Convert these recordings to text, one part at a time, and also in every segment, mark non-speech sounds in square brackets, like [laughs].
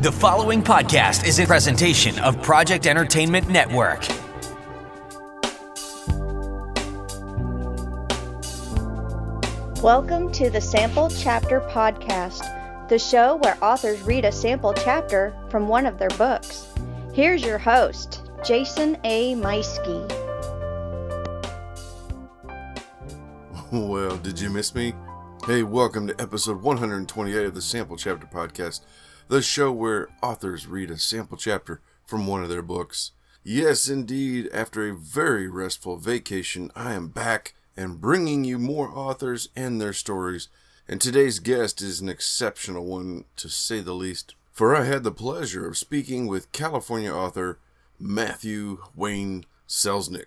The following podcast is a presentation of Project Entertainment Network. Welcome to the Sample Chapter Podcast, the show where authors read a sample chapter from one of their books. Here's your host, Jason A. Meiske. Well, did you miss me? Hey, welcome to episode 128 of the Sample Chapter Podcast, the show where authors read a sample chapter from one of their books. Yes, indeed, after a very restful vacation, I am back and bringing you more authors and their stories. And today's guest is an exceptional one, to say the least, for I had the pleasure of speaking with California author Matthew Wayne Selznick.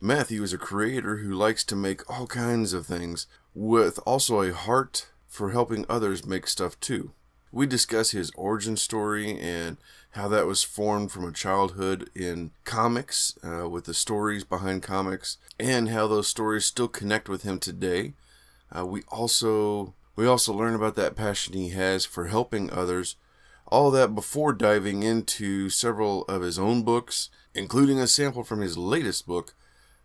Matthew is a creator who likes to make all kinds of things, with also a heart for helping others make stuff too. We discuss his origin story and how that was formed from a childhood in comics, uh, with the stories behind comics, and how those stories still connect with him today. Uh, we also we also learn about that passion he has for helping others. All that before diving into several of his own books, including a sample from his latest book,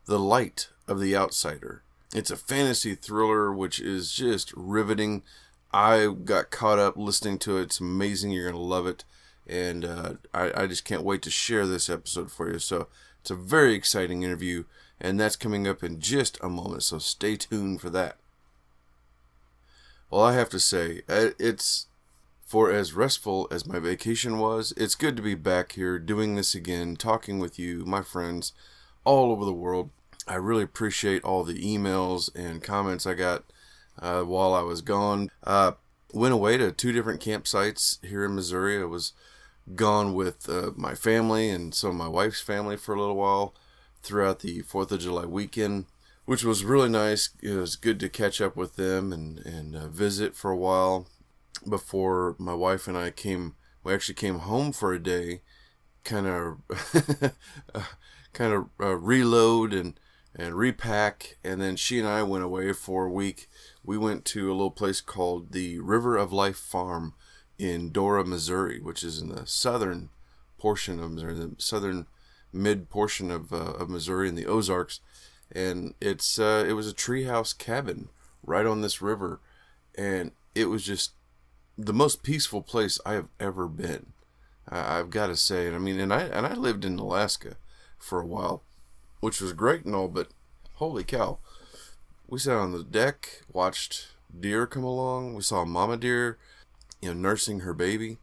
The Light of the Outsider. It's a fantasy thriller which is just riveting. I got caught up listening to it. It's amazing. You're going to love it. And uh, I, I just can't wait to share this episode for you. So it's a very exciting interview. And that's coming up in just a moment. So stay tuned for that. Well, I have to say, uh, it's for as restful as my vacation was, it's good to be back here doing this again, talking with you, my friends, all over the world. I really appreciate all the emails and comments I got uh, while I was gone. Uh, went away to two different campsites here in Missouri. I was gone with uh, my family and some of my wife's family for a little while throughout the Fourth of July weekend, which was really nice. It was good to catch up with them and and uh, visit for a while before my wife and I came. We actually came home for a day, kind of [laughs] kind of uh, reload and and repack, and then she and I went away for a week. We went to a little place called the River of Life Farm in Dora, Missouri, which is in the southern portion of Missouri, the southern mid portion of, uh, of Missouri in the Ozarks, and it's uh, it was a treehouse cabin right on this river, and it was just the most peaceful place I have ever been. I've got to say, and I mean, and I and I lived in Alaska for a while, which was great and all, but holy cow. We sat on the deck, watched deer come along. We saw mama deer, you know, nursing her baby.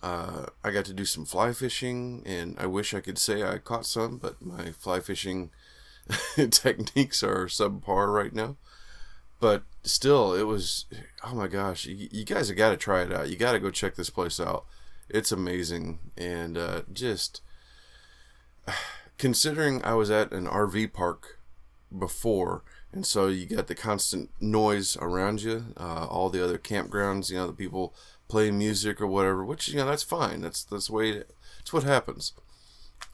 Uh, I got to do some fly fishing, and I wish I could say I caught some, but my fly fishing [laughs] techniques are subpar right now. But still, it was, oh my gosh, you, you guys have got to try it out. You got to go check this place out. It's amazing, and uh, just [sighs] considering I was at an RV park before, and so you got the constant noise around you, uh, all the other campgrounds, you know, the people playing music or whatever, which you know that's fine. That's that's the way it, it's what happens.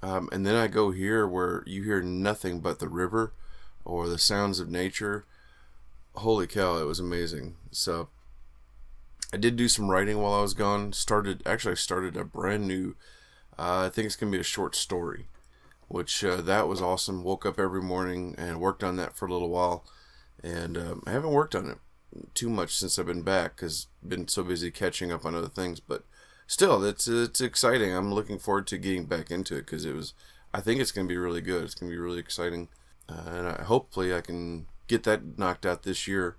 Um, and then I go here where you hear nothing but the river or the sounds of nature. Holy cow, it was amazing. So I did do some writing while I was gone. Started actually I started a brand new. Uh, I think it's gonna be a short story which uh, that was awesome. Woke up every morning and worked on that for a little while, and um, I haven't worked on it too much since I've been back because been so busy catching up on other things. But still, it's it's exciting. I'm looking forward to getting back into it because it was. I think it's going to be really good. It's going to be really exciting, uh, and I, hopefully I can get that knocked out this year.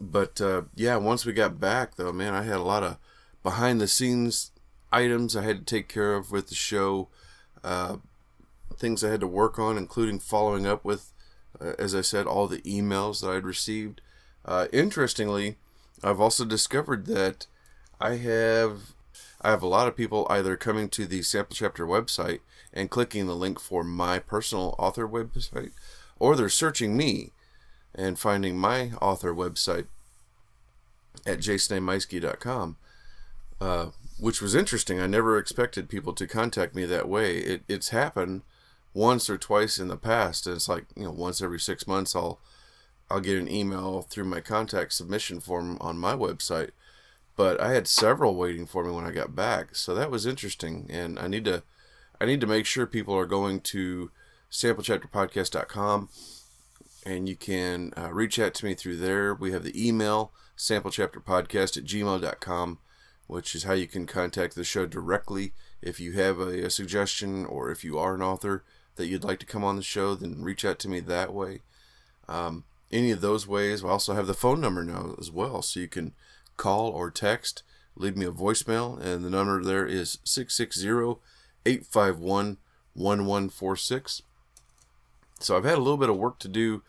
But uh, yeah, once we got back though, man, I had a lot of behind the scenes items I had to take care of with the show. Uh, things I had to work on, including following up with, uh, as I said, all the emails that I'd received. Uh, interestingly, I've also discovered that I have I have a lot of people either coming to the sample chapter website and clicking the link for my personal author website, or they're searching me and finding my author website at jasonameiske.com. Uh, which was interesting. I never expected people to contact me that way. It, it's happened once or twice in the past, and it's like you know once every six months I'll I'll get an email through my contact submission form on my website. but I had several waiting for me when I got back. So that was interesting, and I need to I need to make sure people are going to samplechapterpodcast.com and you can uh, reach out to me through there. We have the email samplechapterpodcast at gmail.com, which is how you can contact the show directly. If you have a, a suggestion or if you are an author that you'd like to come on the show, then reach out to me that way. Um, any of those ways. We also have the phone number now as well, so you can call or text, leave me a voicemail, and the number there is 660 851 1146. So I've had a little bit of work to do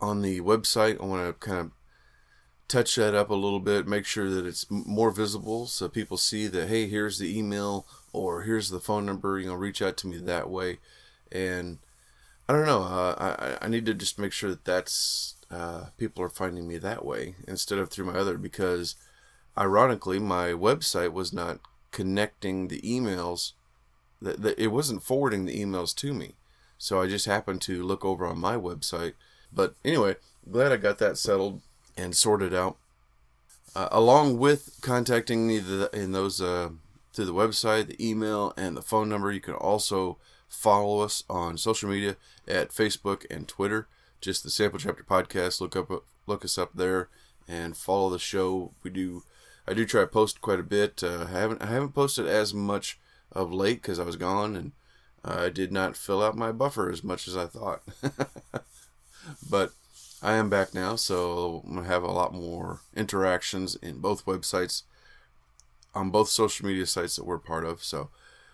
on the website. I want to kind of touch that up a little bit, make sure that it's more visible so people see that, hey, here's the email or here's the phone number, you know, reach out to me that way. And I don't know, uh, I, I need to just make sure that that's, uh, people are finding me that way instead of through my other because ironically, my website was not connecting the emails that, that it wasn't forwarding the emails to me. So I just happened to look over on my website. But anyway, glad I got that settled and sorted out. Uh, along with contacting me in those uh, through the website, the email, and the phone number, you can also follow us on social media at Facebook and Twitter. Just the Sample Chapter Podcast. Look up, look us up there, and follow the show. We do, I do try to post quite a bit. Uh, I haven't, I haven't posted as much of late because I was gone and I did not fill out my buffer as much as I thought. [laughs] but I am back now, so I'm gonna have a lot more interactions in both websites, on both social media sites that we're part of. So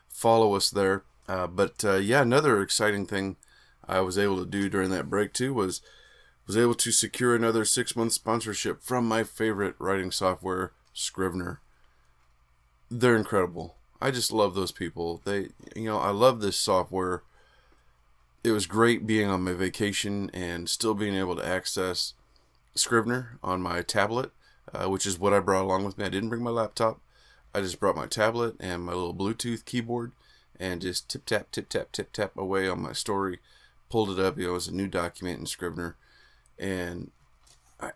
follow us there. Uh, but uh, yeah, another exciting thing I was able to do during that break too was was able to secure another six month sponsorship from my favorite writing software, Scrivener. They're incredible. I just love those people. They, you know, I love this software. It was great being on my vacation and still being able to access Scrivener on my tablet, uh, which is what I brought along with me. I didn't bring my laptop. I just brought my tablet and my little Bluetooth keyboard and just tip tap, tip tap, tip tap away on my story. Pulled it up. You know, it was a new document in Scrivener, and I,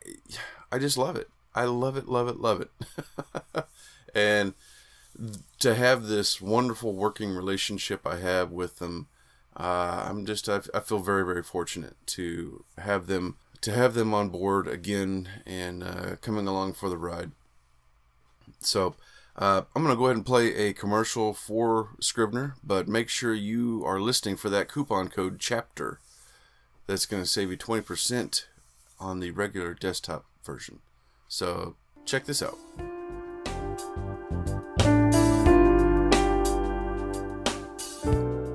I just love it. I love it, love it, love it. [laughs] and to have this wonderful working relationship I have with them, uh, I'm just I, I, feel very very fortunate to have them to have them on board again and uh, coming along for the ride. So uh, I'm gonna go ahead and play a commercial for Scrivener, but make sure you are listening for that coupon code chapter. That's gonna save you 20% on the regular desktop version. So check this out.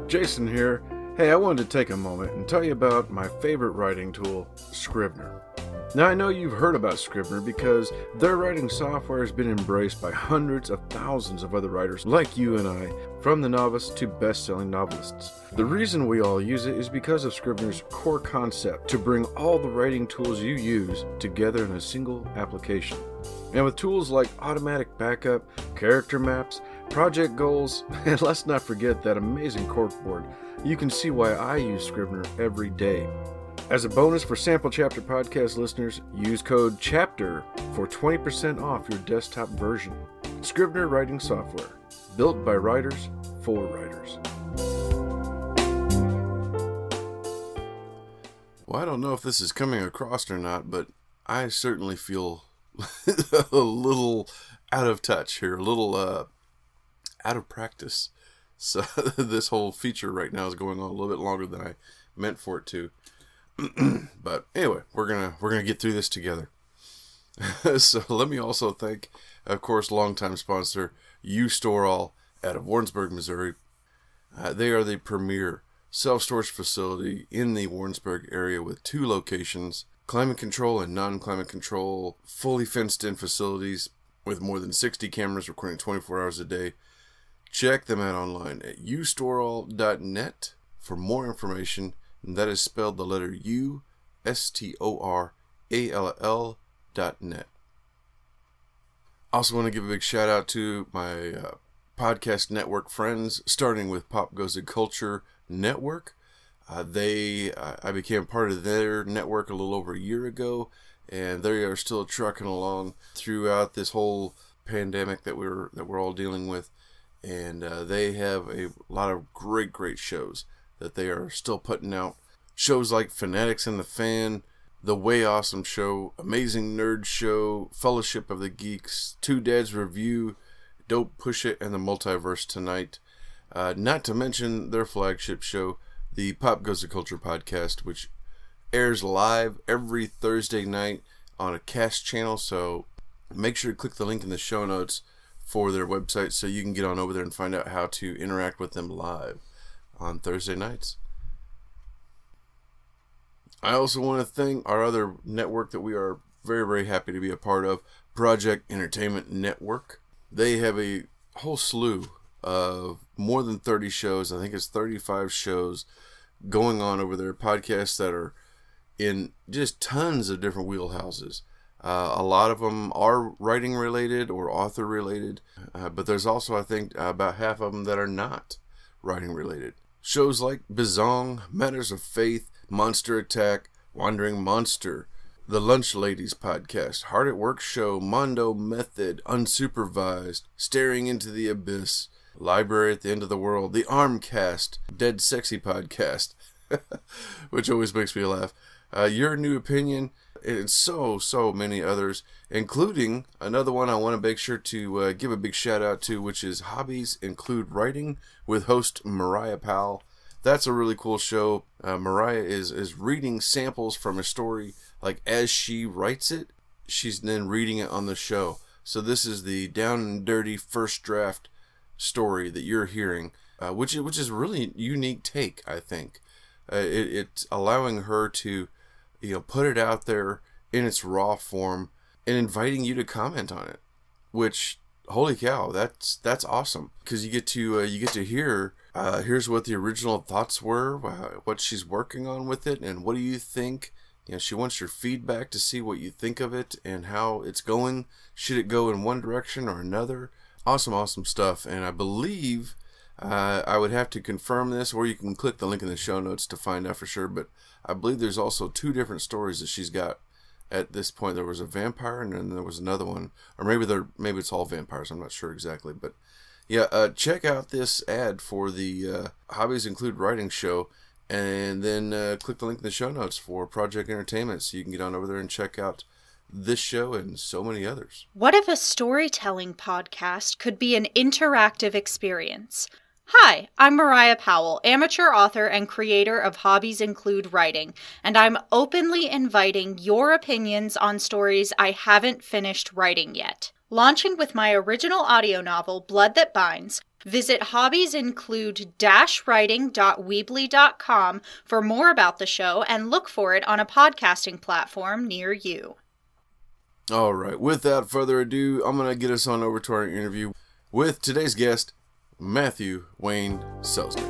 Jason here. Hey, I wanted to take a moment and tell you about my favorite writing tool, Scrivener. Now, I know you've heard about Scrivener because their writing software has been embraced by hundreds of thousands of other writers like you and I, from the novice to best selling novelists. The reason we all use it is because of Scrivener's core concept to bring all the writing tools you use together in a single application. And with tools like automatic backup, character maps, project goals, [laughs] and let's not forget that amazing corkboard. You can see why I use Scrivener every day. As a bonus for Sample Chapter podcast listeners, use code CHAPTER for 20% off your desktop version. Scrivener writing software, built by writers for writers. Well, I don't know if this is coming across or not, but I certainly feel [laughs] a little out of touch here, a little uh, out of practice. So [laughs] this whole feature right now is going on a little bit longer than I meant for it to. [clears throat] but anyway, we're gonna we're gonna get through this together. [laughs] so let me also thank, of course, longtime sponsor U-Stor-All out of Warrensburg, Missouri. Uh, they are the premier self-storage facility in the Warrensburg area with two locations, climate control and non-climate control, fully fenced-in facilities with more than 60 cameras recording 24 hours a day Check them out online at ustorall.net for more information. That is spelled the letter U S T O R A L L dot net. Also, want to give a big shout out to my uh, podcast network friends, starting with Pop Goes the Culture Network. Uh, they, uh, I became part of their network a little over a year ago, and they are still trucking along throughout this whole pandemic that we're that we're all dealing with, and uh, they have a lot of great great shows that they are still putting out. Shows like Fanatics and the Fan, The Way Awesome Show, Amazing Nerd Show, Fellowship of the Geeks, Two Dads Review, Dope Push It, and the Multiverse Tonight. Uh, not to mention their flagship show, the Pop Goes the Culture podcast, which airs live every Thursday night on a cast channel. So make sure to click the link in the show notes for their website so you can get on over there and find out how to interact with them live on Thursday nights. I also want to thank our other network that we are very, very happy to be a part of, Project Entertainment Network. They have a whole slew of more than 30 shows. I think it's 35 shows going on over there, podcasts that are in just tons of different wheelhouses. Uh, a lot of them are writing related or author related, uh, but there's also, I think, about half of them that are not writing related. Shows like Bizong, Matters of Faith, Monster Attack, Wandering Monster, The Lunch Ladies Podcast, Hard at Work Show, Mondo Method, Unsupervised, Staring into the Abyss, Library at the End of the World, The Armcast, Dead Sexy Podcast, [laughs] which always makes me laugh. Uh, Your New Opinion, and so, so many others, including another one I want to make sure to uh, give a big shout out to, which is Hobbies Include Writing with host Mariah Powell. That's a really cool show. Uh, Mariah is, is reading samples from a story, like as she writes it, she's then reading it on the show. So this is the down and dirty first draft story that you're hearing, uh, which which is really unique take, I think. Uh, it, it's allowing her to you know put it out there in its raw form and inviting you to comment on it which holy cow that's that's awesome. Because you get to uh, you get to hear uh, here's what the original thoughts were what she's working on with it and what do you think? You know she wants your feedback to see what you think of it and how it's going. Should it go in one direction or another? Awesome awesome stuff. And i believe uh, I would have to confirm this, or you can click the link in the show notes to find out for sure. But I believe there's also two different stories that she's got at this point. There was a vampire, and then there was another one, or maybe they're maybe it's all vampires. I'm not sure exactly, but yeah, uh, check out this ad for the uh, hobbies include writing show, and then uh, click the link in the show notes for Project Entertainment, so you can get on over there and check out this show and so many others. What if a storytelling podcast could be an interactive experience? Hi, I'm Mariah Powell, amateur author and creator of Hobbies Include Writing, and I'm openly inviting your opinions on stories I haven't finished writing yet. Launching with my original audio novel, Blood That Binds, visit hobbiesinclude-writing.weebly.com for more about the show and look for it on a podcasting platform near you. All right, without further ado, I'm going to get us on over to our interview with today's guest, Matthew Wayne Selznick.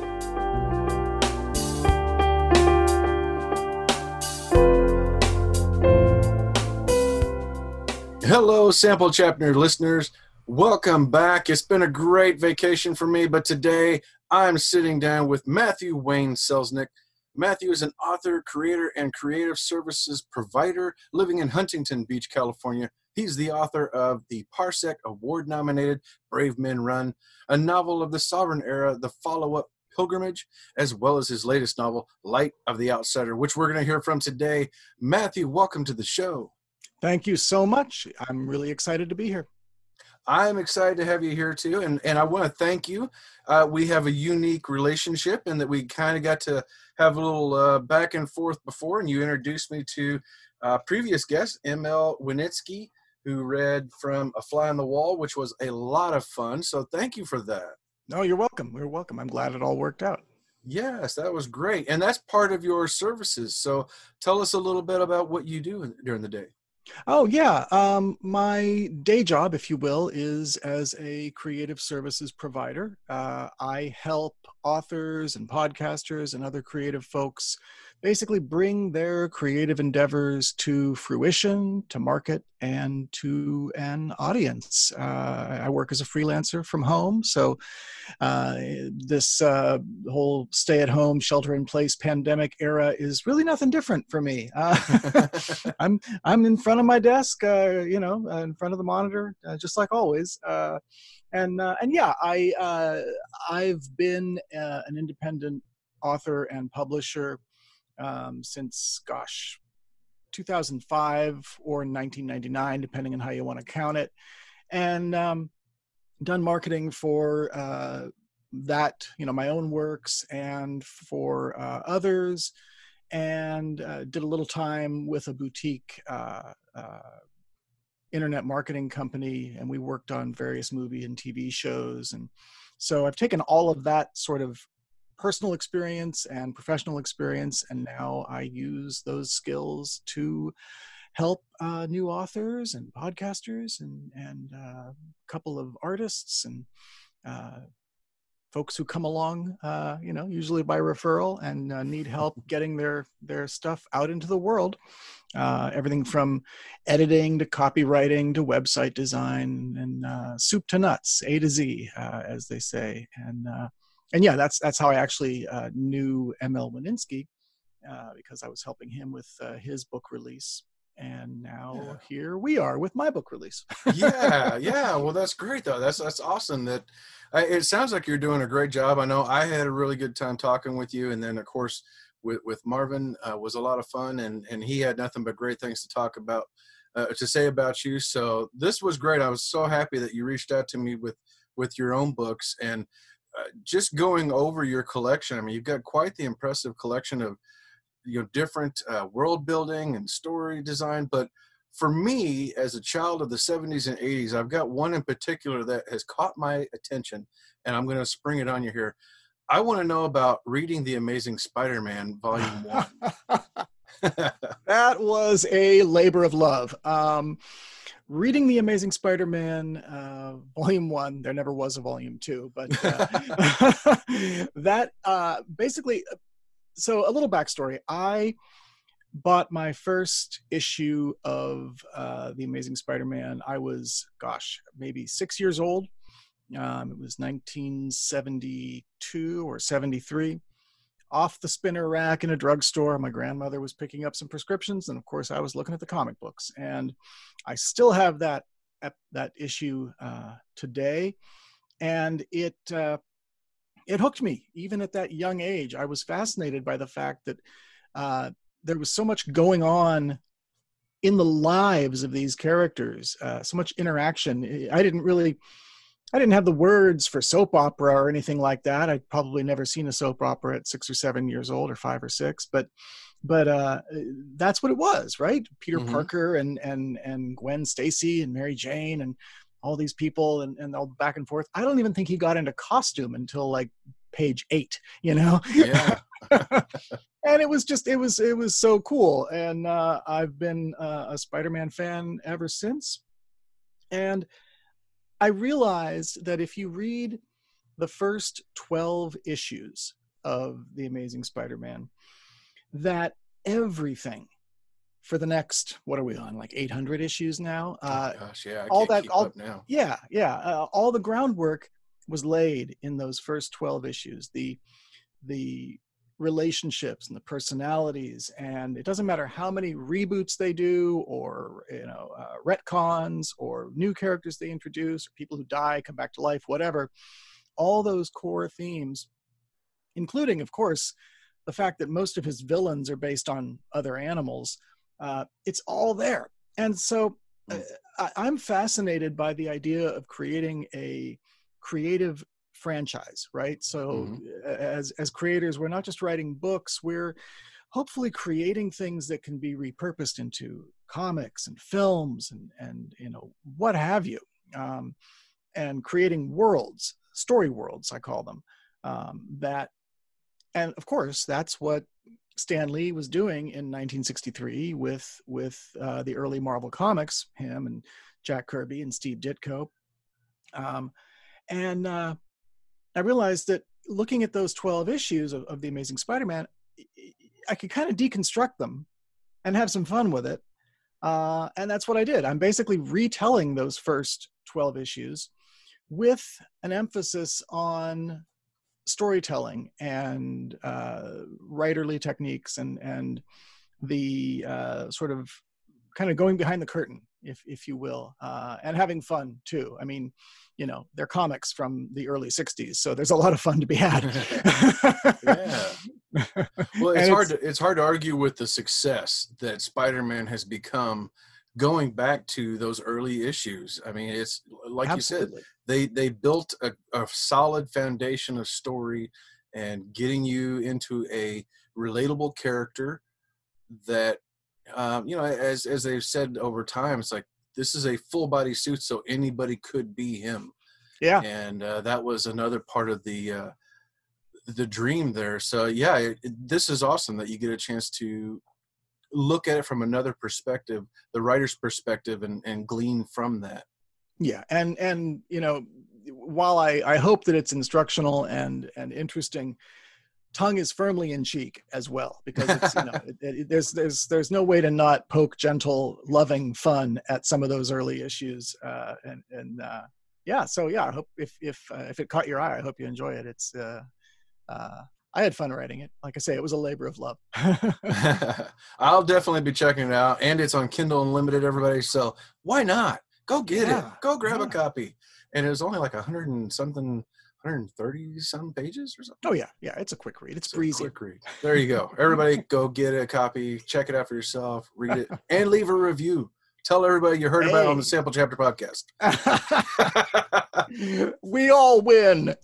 Hello, Sample Chapter listeners. Welcome back. It's been a great vacation for me, but today I'm sitting down with Matthew Wayne Selznick. Matthew is an author, creator, and creative services provider living in Huntington Beach, California, He's the author of the Parsec Award nominated Brave Men Run, a novel of the Sovereign era, the follow up Pilgrimage, as well as his latest novel, Light of the Outsider, which we're going to hear from today. Matthew, welcome to the show. Thank you so much. I'm really excited to be here. I'm excited to have you here too, and and I want to thank you. Uh, we have a unique relationship, in that we kind of got to have a little uh, back and forth before, and you introduced me to uh, previous guest, M.L. Winitsky, who read from A Fly on the Wall, which was a lot of fun. So thank you for that. No, you're welcome. You're welcome. I'm glad it all worked out. Yes, that was great. And that's part of your services. So tell us a little bit about what you do during the day. Oh, yeah. Um, my day job, if you will, is as a creative services provider. Uh, I help authors and podcasters and other creative folks basically bring their creative endeavors to fruition, to market, and to an audience. Uh, I work as a freelancer from home, so uh, this uh, whole stay-at-home, shelter-in-place pandemic era is really nothing different for me. Uh, [laughs] I'm I'm in front of my desk, uh, you know, in front of the monitor, uh, just like always. and and yeah, I I've been an independent author and publisher um, since, gosh, 2005 or 1999, depending on how you want to count it, and um, done marketing for uh, that, you know, my own works and for uh, others, and uh, did a little time with a boutique uh, uh, internet marketing company, and we worked on various movie and TV shows, and so I've taken all of that sort of personal experience and professional experience, and now I use those skills to help uh, new authors and podcasters and and uh, a couple of artists and uh, folks who come along, uh, you know, usually by referral and uh, need help [laughs] getting their their stuff out into the world. Uh, everything from editing to copywriting to website design and soup to nuts, A to Z, as they say, and and yeah, that's that's how I actually uh, knew M.L. Wanniski uh, because I was helping him with uh, his book release, and now yeah. here we are with my book release. yeah, [laughs] yeah. Well, that's great though. That's that's awesome. That it sounds like you're doing a great job. I know I had a really good time talking with you, and then of course with with Marvin uh, was a lot of fun, and and he had nothing but great things to talk about. Uh, to say about you so this was great i was so happy that you reached out to me with with your own books and uh, just going over your collection, I mean, you've got quite the impressive collection of you know different uh, world building and story design. But for me, as a child of the 70s and 80s, I've got one in particular that has caught my attention, and I'm going to spring it on you here. I want to know about reading The Amazing Spider-Man Volume [laughs] One. [laughs] that was a labor of love. Um, reading the amazing spider-man uh, [laughs] volume one there never was a volume two but uh, [laughs] that uh, basically so a little backstory. I bought my first issue of uh, the amazing spider-man. I was gosh maybe six years old. Um, it was 1972 or 73 off the spinner rack in a drugstore. My grandmother was picking up some prescriptions, and of course, I was looking at the comic books. And I still have that that issue uh, today, and it uh, it hooked me even at that young age. I was fascinated by the fact that uh, there was so much going on in the lives of these characters, uh, so much interaction. I didn't really I didn't have the words for soap opera or anything like that. I'd probably never seen a soap opera at six or seven years old or five or six, but but uh, that's what it was, right? Peter mm-hmm. Parker and and and Gwen Stacy and Mary Jane and all these people and, and all back and forth. I don't even think he got into costume until like page eight, you know? Yeah. [laughs] and it was just it was it was so cool. And uh, I've been uh, a Spider-Man fan ever since. And I realized that if you read the first 12 issues of The Amazing Spider Man, that everything for the next what are we on like 800 issues now? Oh uh, gosh yeah I all that all now. Yeah yeah uh, all the groundwork was laid in those first 12 issues. The the relationships and the personalities and it doesn't matter how many reboots they do or you know uh, retcons or new characters they introduce or people who die come back to life whatever all those core themes including of course the fact that most of his villains are based on other animals uh, it's all there. And so uh, I, i'm fascinated by the idea of creating a creative franchise right so mm-hmm. as as creators we're not just writing books we're hopefully creating things that can be repurposed into comics and films and and you know what have you um, and creating worlds story worlds i call them um, that and of course that's what stan lee was doing in 1963 with with uh, the early marvel comics him and jack kirby and steve ditko um, and uh, I realized that looking at those 12 issues of, of The Amazing Spider Man, I could kind of deconstruct them and have some fun with it. Uh, and that's what I did. I'm basically retelling those first 12 issues with an emphasis on storytelling and uh, writerly techniques and and the uh, sort of kind of going behind the curtain, if if you will, uh, and having fun too. I mean, you know, they're comics from the early '60s, so there's a lot of fun to be had. [laughs] yeah. Well, [laughs] it's hard. It's, to, it's hard to argue with the success that Spider-Man has become going back to those early issues. I mean, it's like Absolutely. you said, they they built a, a solid foundation of story and getting you into a relatable character that um, you know as as they've said over time it's like this is a full body suit so anybody could be him. Yeah. And uh, that was another part of the uh, the dream there. So yeah it, it, this is awesome that you get a chance to look at it from another perspective the writer's perspective and, and glean from that. Yeah and and you know while i i hope that it's instructional and and interesting tongue is firmly in cheek as well because [laughs] it's you know it, it, there's there's there's no way to not poke gentle loving fun at some of those early issues uh and and uh yeah so yeah i hope if if uh, if it caught your eye i hope you enjoy it it's uh uh I had fun writing it. Like I say, it was a labor of love. [laughs] [laughs] I'll definitely be checking it out, and it's on Kindle Unlimited, everybody. So why not? Go get yeah. it. Go grab yeah. a copy. And it was only like a hundred and something, 130 some pages or oh, something. Oh yeah, yeah. It's a quick read. It's, it's breezy. quick read. There you go. Everybody, [laughs] go get a copy. Check it out for yourself. Read it [laughs] and leave a review. Tell everybody you heard hey. about it on the Sample Chapter podcast. [laughs] we all win.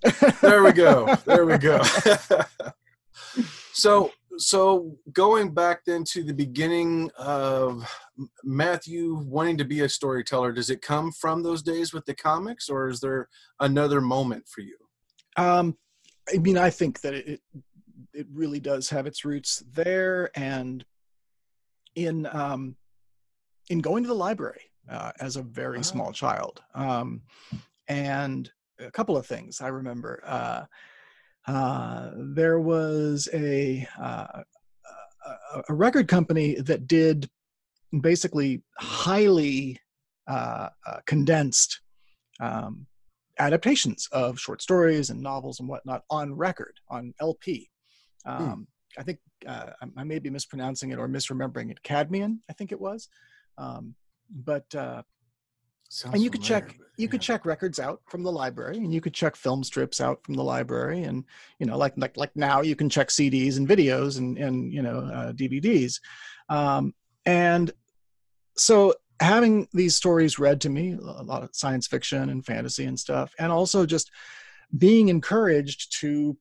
there we go. There we go. so so going back then to the beginning of Matthew wanting to be a storyteller, does it come from those days with the comics, or is there another moment for you? Um, I mean, I think that it it really does have its roots there, and in um, in going to the library uh, as a very oh. small child, um, and a couple of things I remember. Uh, uh, there was a, uh, a record company that did basically highly uh, uh, condensed um, adaptations of short stories and novels and whatnot on record on LP. Hmm. Um, hmm. I think uh, I may be mispronouncing it or misremembering it. Cadmian, I think it was. Um, but Sounds and you could check you could check records out from the library and you could check film strips out from the library and you know like like like now you can check cds and videos and and you know uh, dvds um, and so having these stories read to me a lot of science fiction and fantasy and stuff and also just being encouraged to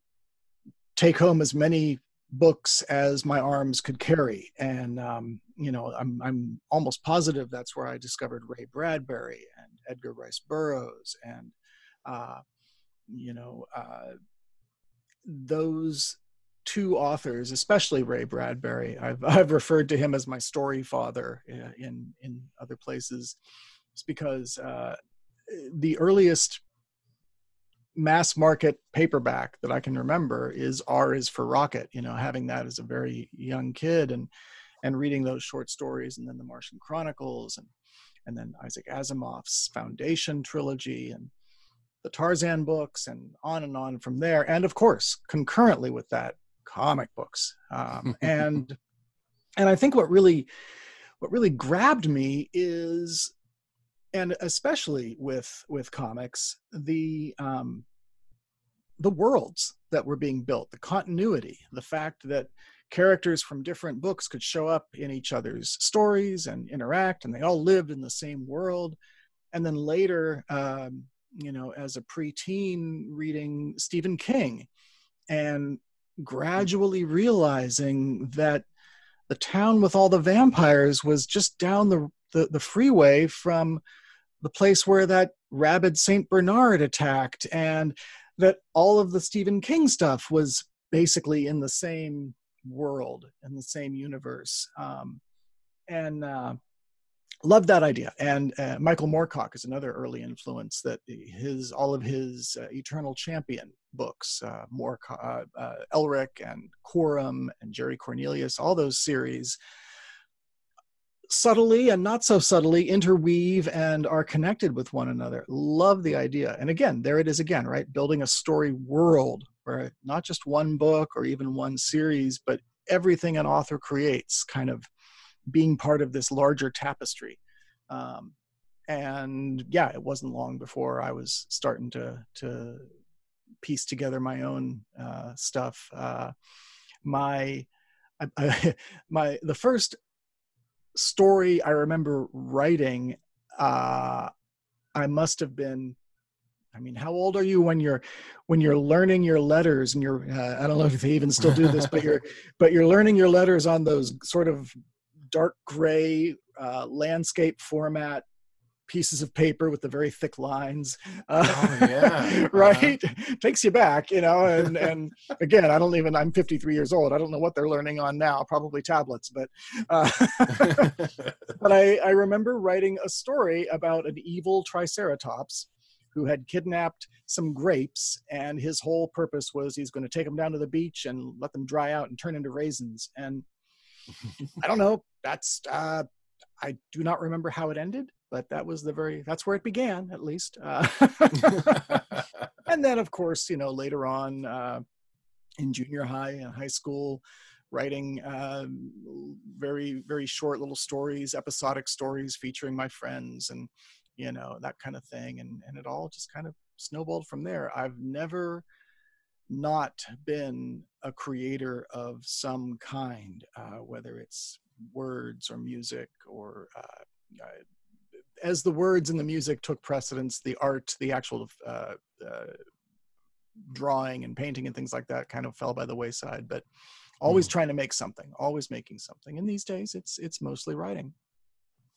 take home as many books as my arms could carry. And um, you know I'm, I'm almost positive that's where i discovered ray bradbury and edgar rice burroughs and uh, you know uh, those two authors especially ray bradbury I've, [laughs] I've referred to him as my story father uh, in in other places it's because uh, the earliest mass market paperback that I can remember is R is for Rocket, you know, having that as a very young kid and and reading those short stories and then the Martian Chronicles and and then Isaac Asimov's Foundation trilogy and the Tarzan books and on and on from there. And of course, concurrently with that, comic books. Um, [laughs] and and I think what really what really grabbed me is and especially with with comics the um the worlds that were being built the continuity the fact that characters from different books could show up in each other's stories and interact and they all lived in the same world and then later um, you know as a preteen reading stephen king and gradually realizing that the town with all the vampires was just down the the, the freeway from the place where that rabid Saint Bernard attacked, and that all of the Stephen King stuff was basically in the same world, in the same universe. Um, and uh, love that idea and uh, michael moorcock is another early influence that his all of his uh, eternal champion books uh, moorcock uh, uh, elric and Corum and jerry cornelius all those series subtly and not so subtly interweave and are connected with one another. Love the idea. And again there it is again right? Building a story world where not just one book or even one series but everything an author creates kind of being part of this larger tapestry. Um, and yeah, it wasn't long before I was starting to to piece together my own uh, stuff. Uh, my I, I, [laughs] my the first story I remember writing, uh, I must have been. I mean, how old are you when you're when you're learning your letters and you're uh, I don't know if they even still do this, but you're [laughs] but you're learning your letters on those sort of dark gray uh, landscape format pieces of paper with the very thick lines. Uh, oh, yeah. [laughs] right? Uh-huh. [laughs] Takes you back, you know, and, and [laughs] again, I don't even, I'm 53 years old. I don't know what they're learning on now, probably tablets, but, uh, but I, I remember writing a story about an evil triceratops who had kidnapped some grapes and his whole purpose was he's going to take them down to the beach and let them dry out and turn into raisins. And I don't know. That's uh, I do not remember how it ended, but that was the very that's where it began at least. Uh, [laughs] and then of course, you know, later on uh, in junior high and high school, writing um, very very short little stories, episodic stories featuring my friends and you know that kind of thing, and and it all just kind of snowballed from there. I've never not been a creator of some kind, uh, whether it's words or music or uh, uh, as the words and the music took precedence, the art, the actual uh, uh, drawing and painting and things like that kind of fell by the wayside. But always mm. trying to make something, always making something. And these days, it's it's mostly writing.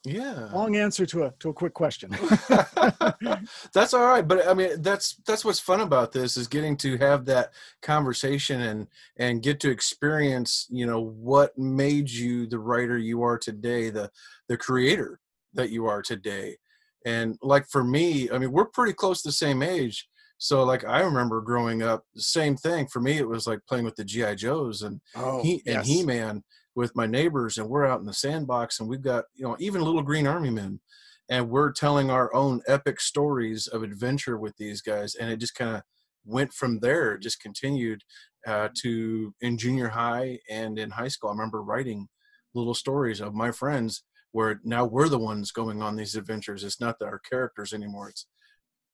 Yeah. Long answer to a to a quick question. [laughs] that's all right, but I mean that's that's what's fun about this is getting to have that conversation and and get to experience, you know, what made you the writer you are today, the the creator that you are today. And like for me, I mean, we're pretty close to the same age. So like I remember growing up, the same thing for me. It was like playing with the GI Joes and oh, he yes. and He Man with my neighbors and we're out in the sandbox and we've got you know even little green army men and we're telling our own epic stories of adventure with these guys and it just kind of went from there. It just continued uh, to in junior high and in high school. I remember writing little stories of my friends where now we're the ones going on these adventures. It's not that our characters anymore. It's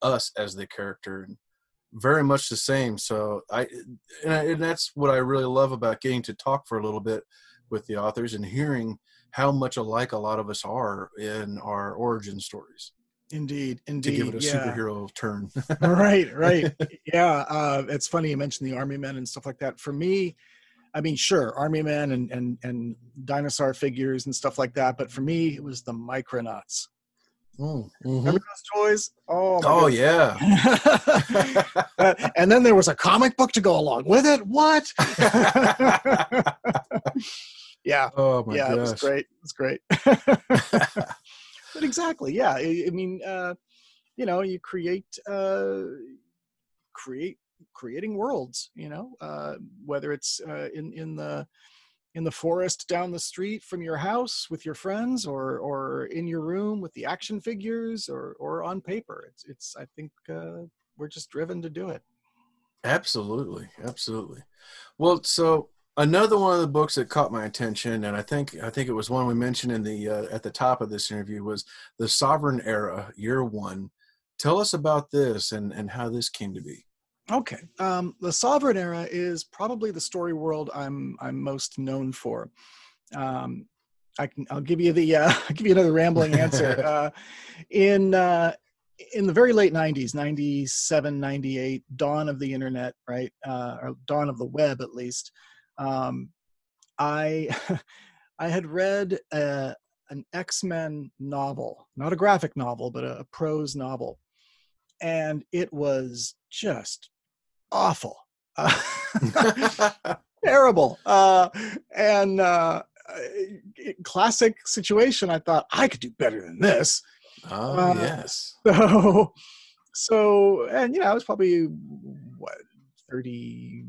us as the character and very much the same. So I and, I and that's what i really love about getting to talk for a little bit with the authors and hearing how much alike a lot of us are in our origin stories. Indeed, indeed. To give it a yeah. superhero turn. right, [laughs] right. Yeah, uh, it's funny you mentioned the army men and stuff like that. For me, I mean, sure, army men and and and dinosaur figures and stuff like that. But for me, it was the Micronauts. Mm, hmm Remember those toys? Oh, oh yeah. uh, [laughs] [laughs] and then there was a comic book to go along with it. What? [laughs] yeah. Oh my yeah, gosh. it was great. It was great. but exactly, yeah. I, I mean, uh, you know, you create uh, create creating worlds. You know, uh, whether it's uh, in in the in the forest down the street from your house with your friends or or in your room with the action figures or or on paper. It's it's i think uh, we're just driven to do it. Absolutely. Absolutely. Well so another one of the books that caught my attention and i think i think it was one we mentioned in the uh, at the top of this interview was the sovereign era year one. Tell us about this and and how this came to be Okay. Um, the Sovereign era is probably the story world I'm I'm most known for. Um, I can I'll give you the uh, [laughs] I'll give you another rambling answer. [laughs] uh, in uh, in the very late 90s 97 98 dawn of the internet right uh, or dawn of the web at least um, i [laughs] i had read a, uh, an x-men novel not a graphic novel but a, a prose novel and it was just awful, uh, [laughs] [laughs] terrible. Uh, and uh, classic situation. I thought I could do better than this. Oh uh, yes. [laughs] So, so, and you know, I was probably what 30,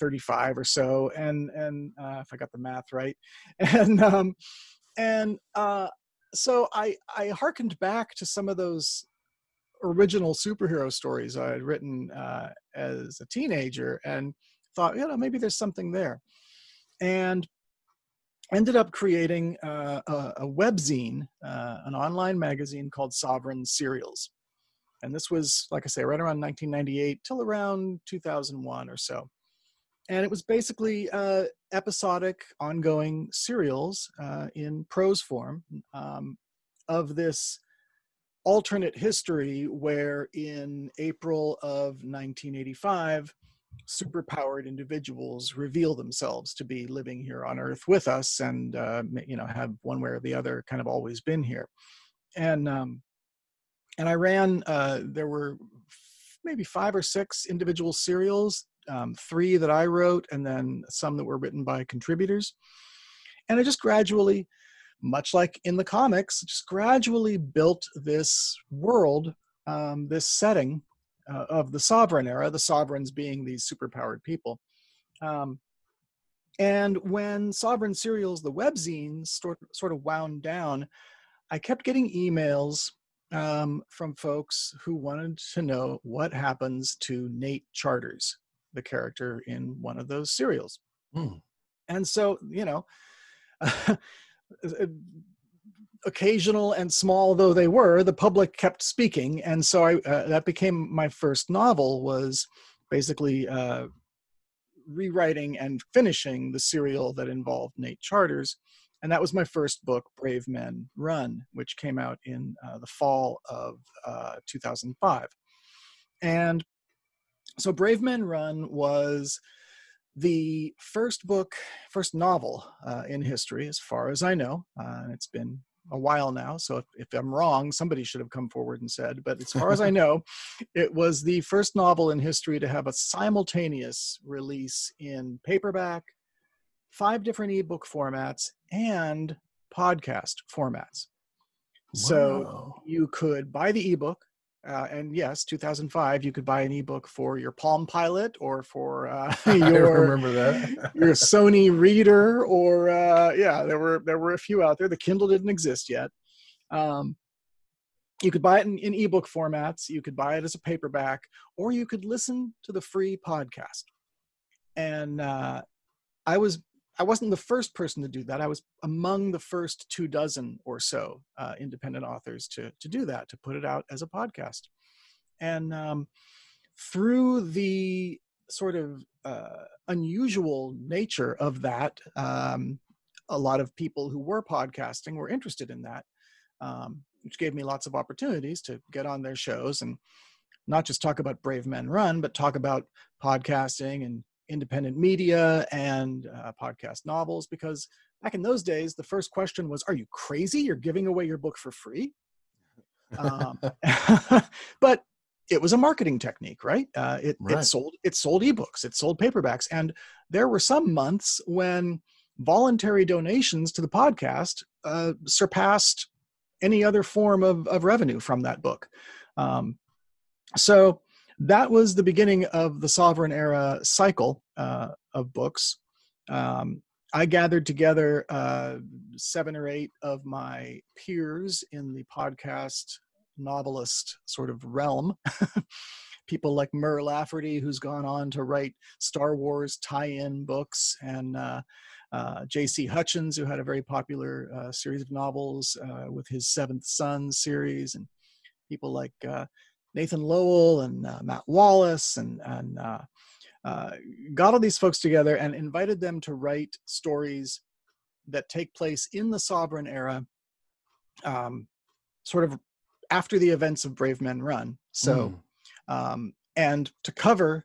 35 or so, and and uh, if I got the math right, and um, and uh, so I I harkened back to some of those original superhero stories I had written uh, as a teenager, and thought, you know, maybe there's something there, and ended up creating uh, a, a webzine, uh, an online magazine called Sovereign Serials. And this was, like I say, right around 1998 till around 2001 or so. And it was basically uh, episodic, ongoing serials uh, in prose form um, of this alternate history where in April of 1985, superpowered individuals reveal themselves to be living here on earth with us and uh, you know have one way or the other kind of always been here. And um, and i ran uh, there were maybe five or six individual serials um, three that i wrote and then some that were written by contributors. And i just gradually much like in the comics just gradually built this world um, this setting uh, of the sovereign era, the sovereigns being these superpowered people. Um, and when Sovereign Serials, the webzines, sort, sort of wound down, I kept getting emails um, from folks who wanted to know what happens to Nate Charters, the character in one of those serials. Mm. And so, you know, [laughs] occasional and small though they were, the public kept speaking, and so I, uh, that became my first novel. Was basically uh, rewriting and finishing the serial that involved Nate Charters, and that was my first book, Brave Men Run, which came out in uh, the fall of uh, 2005. And so, Brave Men Run was the first book, first novel uh, in history, as far as I know. Uh, it's been a while now. So if, if, I'm wrong, somebody should have come forward and said. But as far as I [laughs] know, it was the first novel in history to have a simultaneous release in paperback, five different ebook formats, and podcast formats. Wow. So you could buy the ebook, uh, and yes, 2005, you could buy an ebook for your Palm Pilot or for uh, [laughs] your remember that [laughs] your Sony Reader, or uh, yeah, there were there were a few out there. The Kindle didn't exist yet. Um, you could buy it in, in ebook formats. You could buy it as a paperback, or you could listen to the free podcast. And uh, I was I wasn't the first person to do that. I was among the first two dozen or so uh, independent authors to to do that, to put it out as a podcast. And um, through the sort of uh, unusual nature of that, um, a lot of people who were podcasting were interested in that, um, which gave me lots of opportunities to get on their shows and not just talk about Brave Men Run, but talk about podcasting and independent media and uh, podcast novels because back in those days the first question was are you crazy you're giving away your book for free [laughs] um, [laughs] but it was a marketing technique right? Uh, it, right. it sold it sold ebooks it sold paperbacks and there were some months when voluntary donations to the podcast uh, surpassed any other form of, of revenue from that book um, so that was the beginning of the sovereign era cycle uh, of books. Um, I gathered together uh, seven or eight of my peers in the podcast novelist sort of realm. [laughs] People like Mur Lafferty, who's gone on to write Star Wars tie in books, and uh, uh, J.C. Hutchins, who had a very popular uh, series of novels uh, with his Seventh Son series, and people like uh, Nathan Lowell and uh, Matt Wallace and, and uh, uh, got all these folks together and invited them to write stories that take place in the sovereign era, um, sort of after the events of Brave Men Run. So, mm. um, and to cover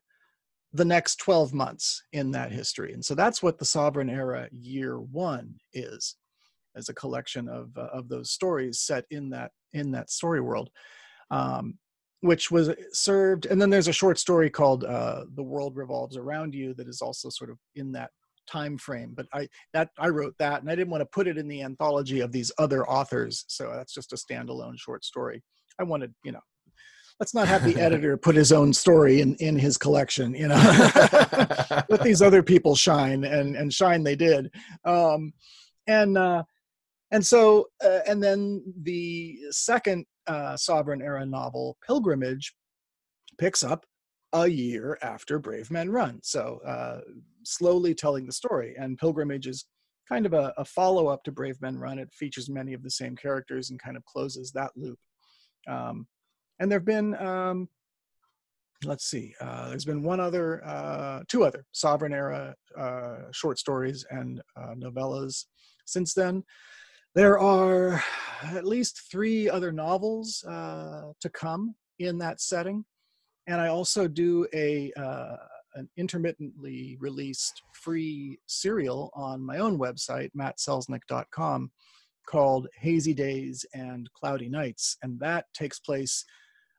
the next 12 months in that history. And so that's what the sovereign era year one is as a collection of, uh, of those stories set in that, in that story world. Um, which was served and then there's a short story called uh, the world revolves around you that is also sort of in that time frame. But I that I wrote that, and I didn't want to put it in the anthology of these other authors. So that's just a standalone short story. I wanted, you know, let's not have the [laughs] editor put his own story in in his collection. You know, [laughs] let these other people shine, and and shine they did. Um, and uh, and so uh, and then the second uh, sovereign era novel pilgrimage picks up a year after brave men run. So uh, slowly telling the story and pilgrimage is kind of a, a follow-up to brave men run. It features many of the same characters and kind of closes that loop. Um, and there have been um, let's see uh, there's been one other uh, two other sovereign era uh, short stories and uh, novellas since then there are at least three other novels uh, to come in that setting, and I also do a uh, an intermittently released free serial on my own website, mattselznick.com, called Hazy Days and Cloudy Nights, and that takes place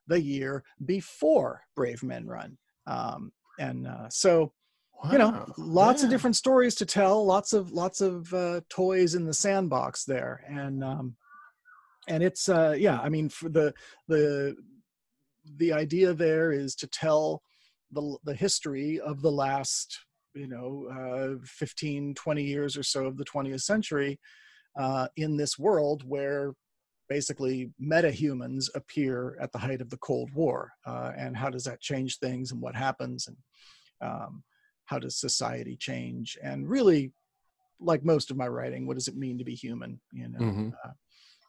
the year before Brave Men Run. Um, and uh, so Wow. you know lots yeah. of different stories to tell lots of lots of uh, toys in the sandbox there and um and it's uh yeah i mean for the the the idea there is to tell the the history of the last you know uh 15 20 years or so of the 20th century uh in this world where basically meta-humans appear at the height of the cold war uh, and how does that change things and what happens and um, how does society change? And really like most of my writing what does it mean to be human you know? Mm-hmm. uh,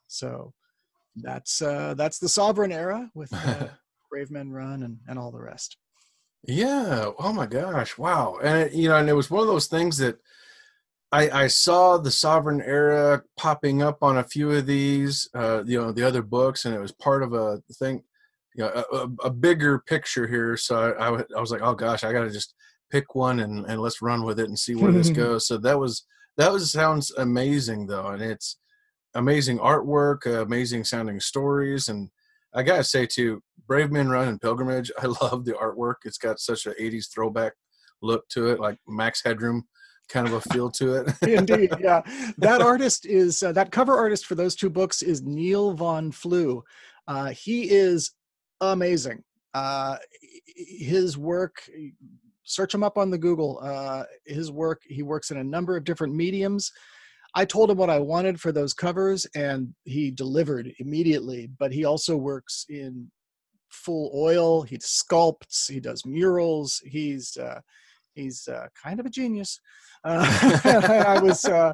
so that's uh that's the sovereign era with uh, [laughs] brave men run and and all the rest. Yeah. Oh my gosh. Wow. And it, you know and it was one of those things that I, I saw the sovereign era popping up on a few of these, uh, you know, the other books, and it was part of a thing, you know, a, a bigger picture here. So I, I, I was like, oh gosh, I got to just pick one and, and let's run with it and see where this [laughs] goes. So that was that was sounds amazing though, and it's amazing artwork, uh, amazing sounding stories, and I gotta say too, Brave Men Run and Pilgrimage. [laughs] I love the artwork. It's got such an '80s throwback look to it, like Max Headroom kind of a feel to it. [laughs] Indeed, yeah. That artist is uh, that cover artist for those two books is Neil von Flue. Uh, he is amazing. Uh, his work search him up on the Google. Uh, his work, he works in a number of different mediums. I told him what I wanted for those covers, and he delivered immediately. But he also works in full oil. He sculpts. He does murals. He's uh, he's uh, kind of a genius. Uh, [laughs] I was uh,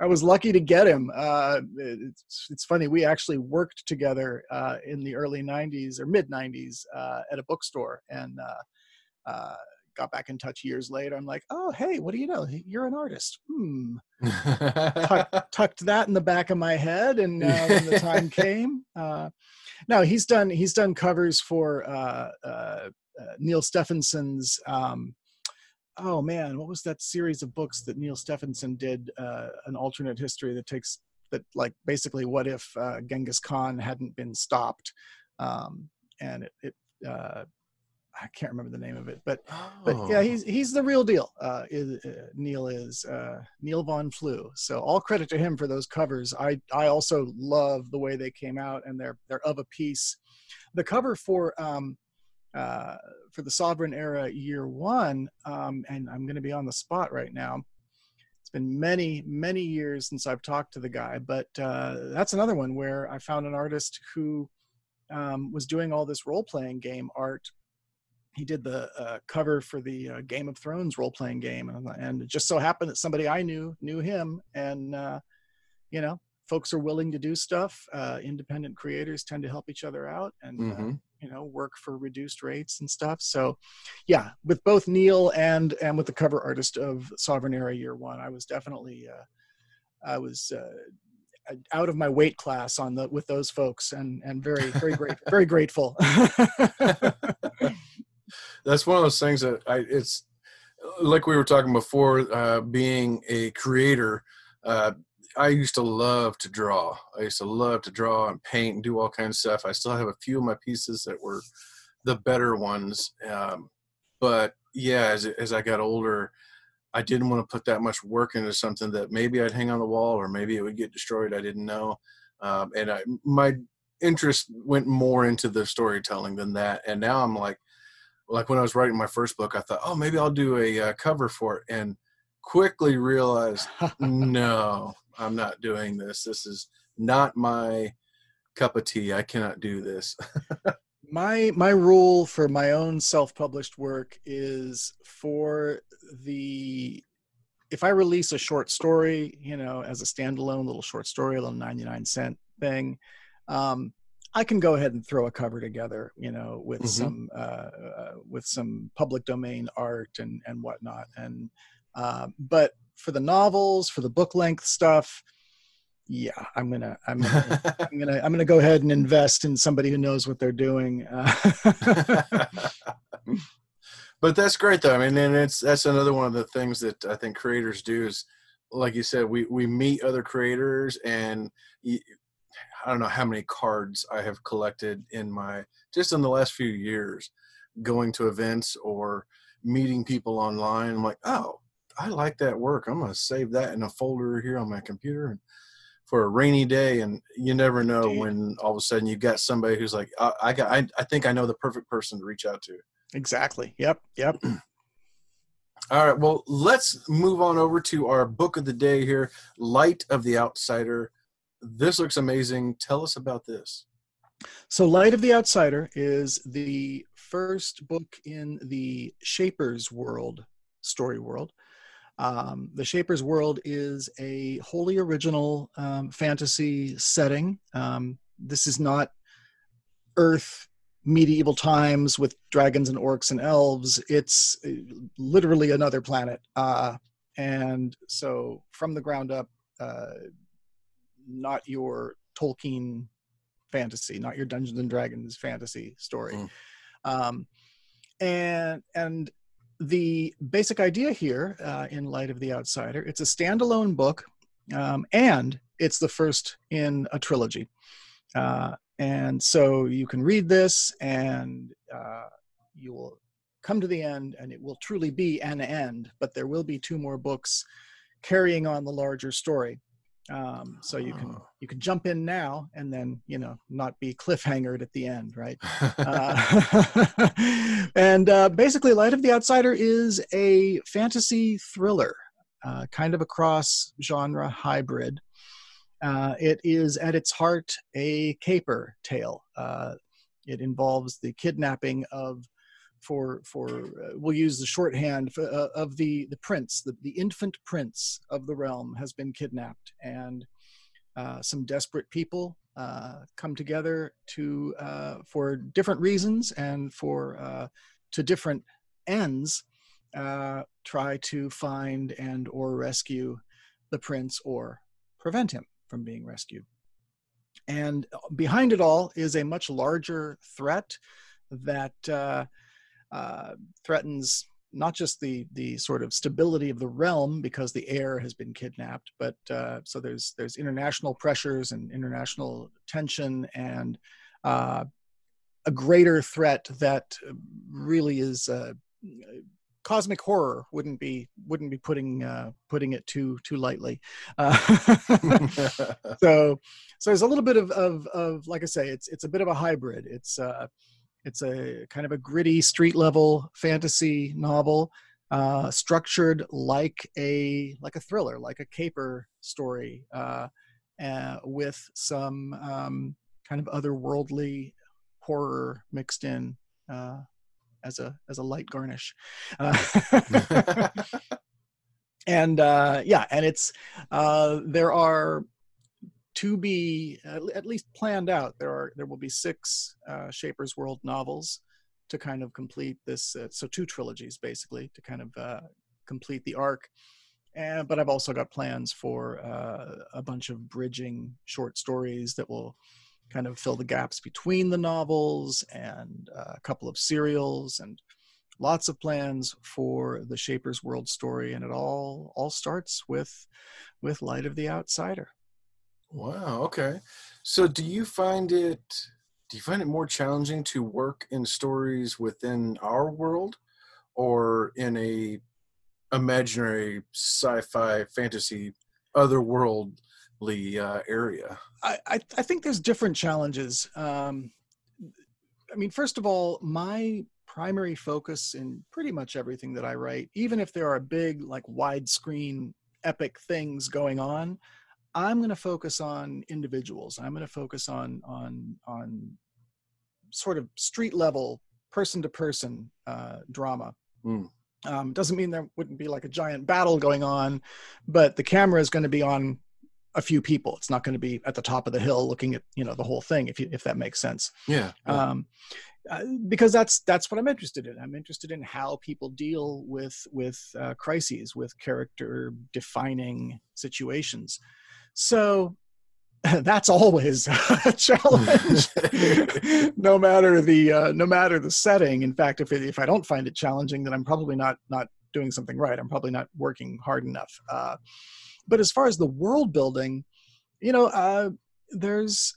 I was lucky to get him. Uh, it's, it's funny. We actually worked together uh, in the early &90s or mid '90s uh, at a bookstore, and got back in touch years later. I'm like, oh, hey, what do you know? You're an artist. Hmm. Tuck, [laughs] tucked that in the back of my head, and uh, when the [laughs] time came, uh, no, he's done he's done covers for uh, uh, uh, Neal Stephenson's. Um, oh man, what was that series of books that Neal Stephenson did? Uh, an alternate history that takes that like basically what if Genghis Khan hadn't been stopped, um, and it, it uh, I can't remember the name of it, but oh. but yeah, he's oh. he's the real deal. Uh, is, uh, Neil is uh, Neil von Flue. So all credit to him for those covers. I I also love the way they came out, and they're they're of a piece. The cover for um, uh, for the Sovereign Era Year One, um, and I'm going to be on the spot right now. It's been many many years since I've talked to the guy, but uh, that's another one where I found an artist who um, was doing all this role playing game art he did the uh, cover for the uh, Game of Thrones role playing game, and, and, it just so happened that somebody I knew knew him, and uh, you know, folks are willing to do stuff. Uh, independent creators tend to help each other out, and uh, mm-hmm. you know, work for reduced rates and stuff. So, yeah, with both Neil and and with the cover artist of Sovereign Era Year One, I was definitely uh, I was out of my weight class on the with those folks and and very very great very grateful [laughs] [laughs] that's one of those things that I it's like we were talking before. Uh, being a creator, uh, I used to love to draw. I used to love to draw and paint and do all kinds of stuff. I still have a few of my pieces that were the better ones, um, but yeah, as as I got older, I didn't want to put that much work into something that maybe I'd hang on the wall or maybe it would get destroyed. I didn't know. Um, and I, my interest went more into the storytelling than that. And now I'm like, like when I was writing my first book, I thought, oh, maybe I'll do a uh, cover for it. And quickly realized, [laughs] no, I'm not doing this. This is not my cup of tea. I cannot do this. [laughs] my my rule for my own self-published work is for the if I release a short story, you know, as a standalone little short story, a little 99 cent thing, um, I can go ahead and throw a cover together, you know, with mm-hmm. some uh, uh, with some public domain art and and whatnot. And uh, but for the novels, for the book length stuff, yeah, I'm gonna I'm gonna, I'm gonna I'm gonna go ahead and invest in somebody who knows what they're doing. [laughs] but that's great though. I mean, and it's that's another one of the things that I think creators do is, like you said, we we meet other creators, and you, I don't know how many cards I have collected in my just in the last few years, going to events or meeting people online. I'm like, oh, I like that work. I'm gonna save that in a folder here on my computer and for a rainy day. And you never know when all of a sudden you've got somebody who's like I, I got I, I think I know the perfect person to reach out to. Exactly. Yep yep. [clears throat] All right well let's move on over to our book of the day here light of the outsider this looks amazing tell us about this so light of the outsider is the first book in the shapers world story world um, the Shaper's World is a wholly original um, fantasy setting. Um, this is not Earth medieval times with dragons and orcs and elves. It's uh, literally another planet. Uh, and so, from the ground up, uh, not your Tolkien fantasy, not your Dungeons and Dragons fantasy story. Mm. Um, and and the basic idea here, uh, in light of The Outsider, it's a standalone book, um, and it's the first in a trilogy. Uh, and so you can read this, and uh, you will come to the end, and it will truly be an end, but there will be two more books carrying on the larger story. Um, so you can oh. you can jump in now and then you know not be [laughs] cliffhangered at the end, right? [laughs] uh, [laughs] and uh, basically, Light of the Outsider is a fantasy thriller, uh, kind of a cross genre hybrid. Uh, it is at its heart a caper tale. Uh, it involves the kidnapping of for for uh, we'll use the shorthand for, uh, of the the prince the, the infant prince of the realm has been kidnapped and uh, some desperate people uh, come together to uh, for different reasons and for uh, to different ends try to find and or rescue the prince or prevent him from being rescued. And behind it all is a much larger threat that uh, threatens not just the the sort of stability of the realm because the heir has been kidnapped, but uh, so there's there's international pressures and international tension and uh, a greater threat that really is uh, cosmic horror wouldn't be wouldn't be putting uh, putting it too too lightly. Uh, [laughs] so so there's a little bit of, of of like I say, it's it's a bit of a hybrid. It's uh, it's a kind of a gritty street level fantasy novel, uh, structured like a like a thriller, like a caper story, uh, uh, with some um, kind of otherworldly horror mixed in uh, as a as a light garnish. Uh, [laughs] [laughs] and uh, yeah, and it's there are to be at least planned out. There are there will be six uh, Shaper's World novels to kind of complete this. Uh, so two trilogies basically to kind of uh, complete the arc. And but I've also got plans for uh, a bunch of bridging short stories that will kind of fill the gaps between the novels and uh, a couple of serials and lots of plans for the Shaper's World story. And it all all starts with with Light of the Outsider. Wow. Okay. So, do you find it? Do you find it more challenging to work in stories within our world, or in a imaginary sci-fi fantasy otherworldly uh, area I, I, I think there's different challenges um, i mean first of all my primary focus in pretty much everything that i write even if there are big like widescreen epic things going on i'm going to focus on individuals i'm going to focus on on on sort of street level person to person uh, drama mm. Um, doesn't mean there wouldn't be like a giant battle going on, but the camera is going to be on a few people. It's not going to be at the top of the hill looking at you know the whole thing. If you, if that makes sense. Yeah. yeah. Um, uh, because that's that's what I'm interested in. I'm interested in how people deal with with uh, crises, with character defining situations. So [laughs] that's always a challenge. [laughs] No matter the uh, no matter the setting. In fact if it, if i don't find it challenging then i'm probably not not doing something right. I'm probably not working hard enough. Uh, but as far as the world building you know uh, there's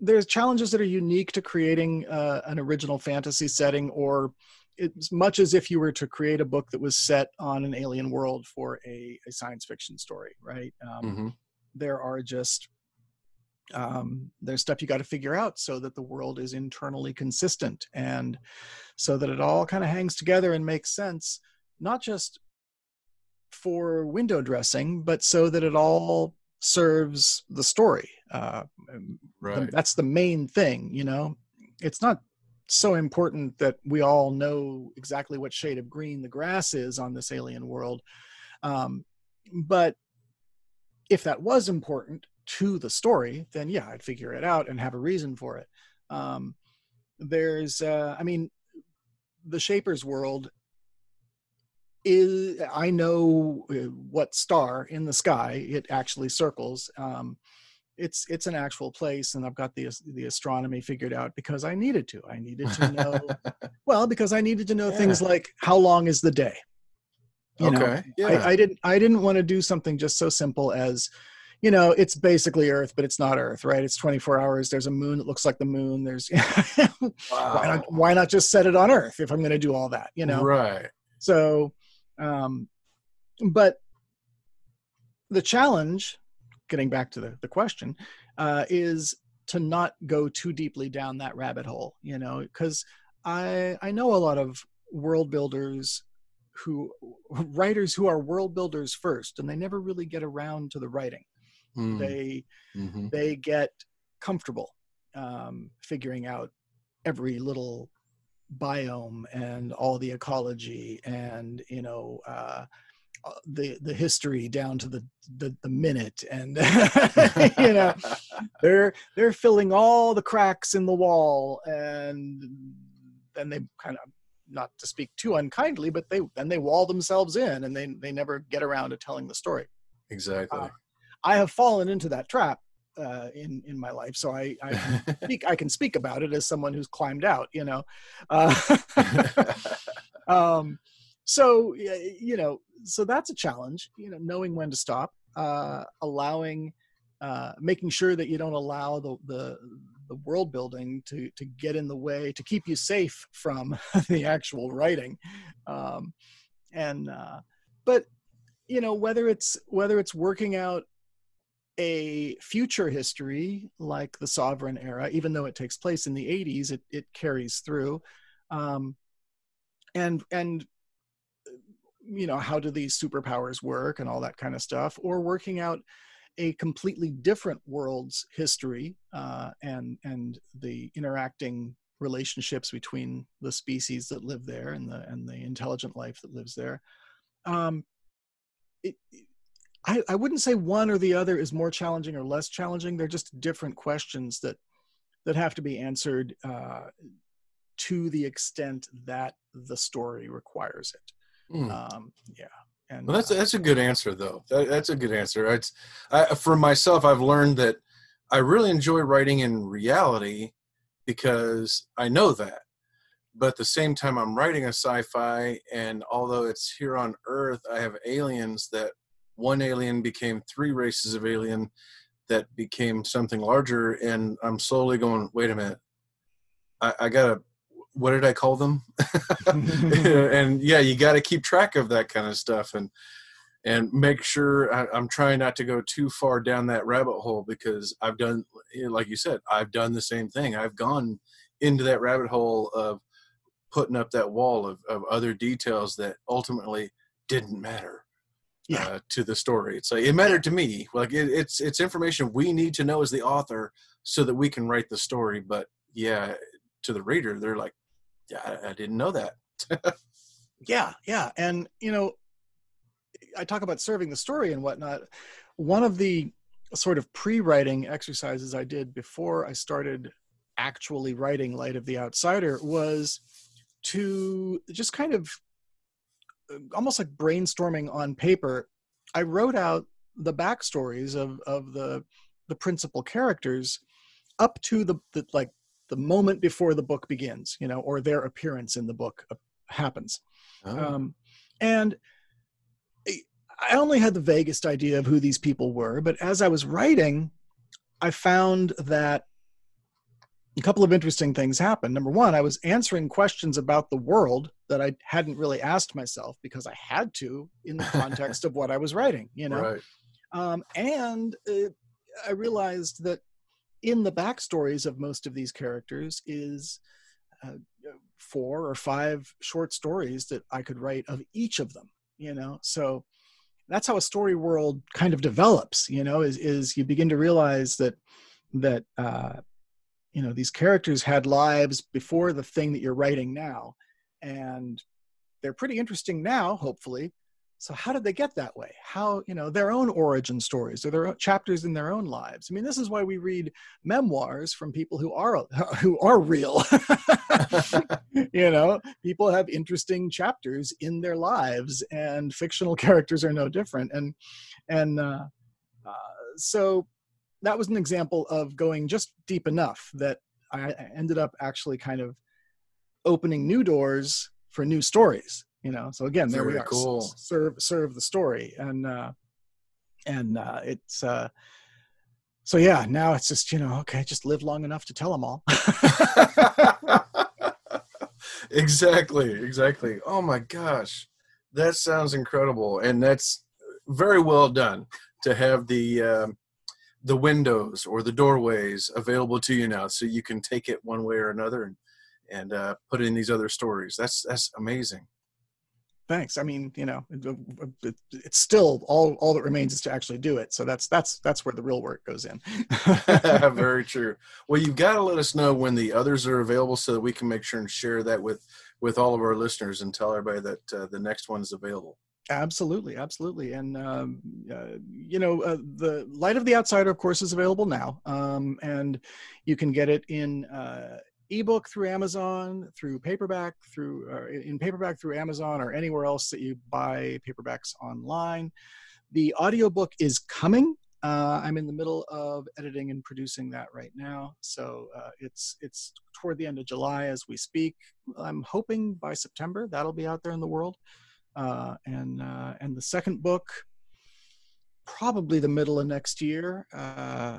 there's challenges that are unique to creating uh, an original fantasy setting or as much as if you were to create a book that was set on an alien world for a, a science fiction story right? Um, mm-hmm. there are just um, there's stuff you got to figure out so that the world is internally consistent and so that it all kind of hangs together and makes sense not just for window dressing but so that it all serves the story. Uh, right. that's the main thing you know? It's not so important that we all know exactly what shade of green the grass is on this alien world um, but if that was important to the story, then yeah, I'd figure it out and have a reason for it. Um, there's, uh, I mean, the Shaper's world is, I know uh, what star in the sky it actually circles. Um, it's it's an actual place and i've got the the astronomy figured out because i needed to i needed to know [laughs] well because i needed to know yeah. things like how long is the day you okay. Know, yeah. I, I didn't I didn't want to do something just so simple as you know it's basically earth but it's not earth right it's 24 hours there's a moon that looks like the moon there's wow. [laughs] why not why not just set it on earth if i'm going to do all that you know right so um but the challenge getting back to the, the question uh is to not go too deeply down that rabbit hole you know because i i know a lot of world builders who [laughs] writers who are world builders first and they never really get around to the writing mm. they mm-hmm. they get comfortable um, figuring out every little biome and all the ecology and you know uh, uh the the history down to the the, the minute and [laughs] [laughs] you know they're they're filling all the cracks in the wall and then they kind of not to speak too unkindly, but they then they wall themselves in and they they never get around to telling the story. Exactly. Uh, I have fallen into that trap uh, in in my life, so I I can [laughs] speak I can speak about it as someone who's climbed out. You know. Uh, um, so you know, so that's a challenge. You know, knowing when to stop, uh, allowing, uh, making sure that you don't allow the the the world building to to get in the way to keep you safe from [laughs] the actual writing um, and uh, but you know whether it's whether it's working out a future history like the sovereign era even though it takes place in the 80s it, it carries through um, and and you know how do these superpowers work and all that kind of stuff or working out a completely different world's history uh, and and the interacting relationships between the species that live there and the and the intelligent life that lives there. Um, it, I, I wouldn't say one or the other is more challenging or less challenging. They're just different questions that that have to be answered uh, to the extent that the story requires it. Mm. Um, yeah. And well, that's uh, that's a good answer, though. That, that's a good answer. It's I, for myself. I've learned that I really enjoy writing in reality because I know that. But at the same time, I'm writing a sci-fi, and although it's here on Earth, I have aliens that one alien became three races of alien that became something larger, and I'm slowly going, wait a minute, I, I gotta what did I call them? [laughs] and yeah, you got to keep track of that kind of stuff and and make sure I, I'm trying not to go too far down that rabbit hole because I've done, like you said, I've done the same thing. I've gone into that rabbit hole of putting up that wall of, of other details that ultimately didn't matter yeah. Uh, to the story. It's like it mattered to me. Like it, it's it's information we need to know as the author so that we can write the story. But yeah, to the reader, they're like, I, I didn't know that. [laughs] yeah, yeah, and you know, I talk about serving the story and whatnot. One of the sort of pre-writing exercises I did before I started actually writing Light of the Outsider was to just kind of uh, almost like brainstorming on paper. I wrote out the backstories of of the the principal characters up to the, the like the moment before the book begins, you know, or their appearance in the book uh, happens. Oh. Um, and I only had the vaguest idea of who these people were, but as I was writing, I found that a couple of interesting things happened. Number one, I was answering questions about the world that I hadn't really asked myself because I had to in the [laughs] context of what I was writing, you know? Right. Um, and uh, I realized that in the backstories of most of these characters is uh, four or five short stories that I could write of each of them, you know? So that's how a story world kind of develops, you know, is, is you begin to realize that, that, uh, you know these characters had lives before the thing that you're writing now and they're pretty interesting now hopefully so how did they get that way? How you know their own origin stories or their own chapters in their own lives? I mean this is why we read memoirs from people who are [laughs] who are real. [laughs] You know people have interesting chapters in their lives and fictional [laughs] characters are no different. And and uh, uh, so that was an example of going just deep enough that I ended up actually kind of opening new doors for new stories. You know, so again, there Very we are. Cool. Serve serve the story, and uh, and uh, it's uh, so yeah. Now it's just you know, okay, just live long enough to tell them all. [laughs] exactly, exactly. Oh my gosh, that sounds incredible, and that's very well done to have the. Um, the windows or the doorways available to you now, so you can take it one way or another and and uh, put in these other stories. That's that's amazing. Thanks. I mean, you know, it, it's still all all that remains is to actually do it. So that's that's that's where the real work goes in. [laughs] [laughs] Very true. Well, you've got to let us know when the others are available so that we can make sure and share that with with all of our listeners and tell everybody that uh, the next one is available. Absolutely, absolutely, and um, uh, you know uh, the Light of the Outsider, of course, is available now, um, and you can get it in uh, ebook through Amazon, through paperback, through uh, in paperback through Amazon, or anywhere else that you buy paperbacks online. The audiobook is coming. Uh, I'm in the middle of editing and producing that right now, so uh, it's it's toward the end of July as we speak. I'm hoping by September that'll be out there in the world. Uh, and uh, and the second book, probably the middle of next year. Uh,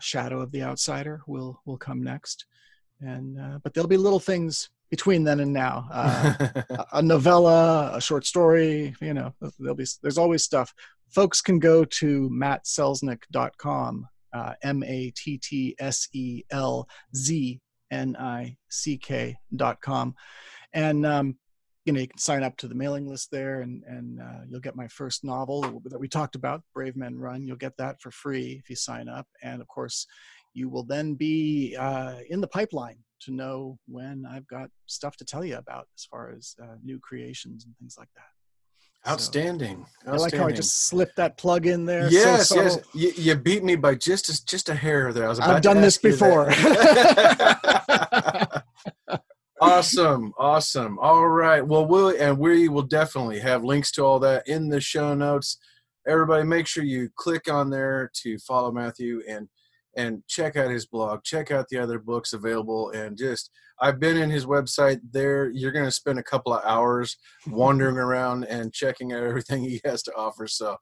Shadow of the Outsider will will come next, and uh, but there'll be little things between then and now. [laughs] Uh, a novella, a short story. You know, there'll be there's always stuff. Folks can go to mattselznick.com. Uh, M A T T S E L Z N I C K dot com, and um, you know you can sign up to the mailing list there and and uh, you'll get my first novel that we talked about brave men run you'll get that for free if you sign up and of course you will then be uh, in the pipeline to know when i've got stuff to tell you about as far as uh, new creations and things like that. Outstanding. So, outstanding. i like how i just slipped that plug in there yes so yes you, you, beat me by just a, just a hair there i was i've done this before. [laughs] Awesome awesome. All right well we'll and we will definitely have links to all that in the show notes. Everybody make sure you click on there to follow matthew and and check out his blog check out the other books available and just i've been in his website there you're going to spend a couple of hours [laughs] wandering around and checking out everything he has to offer so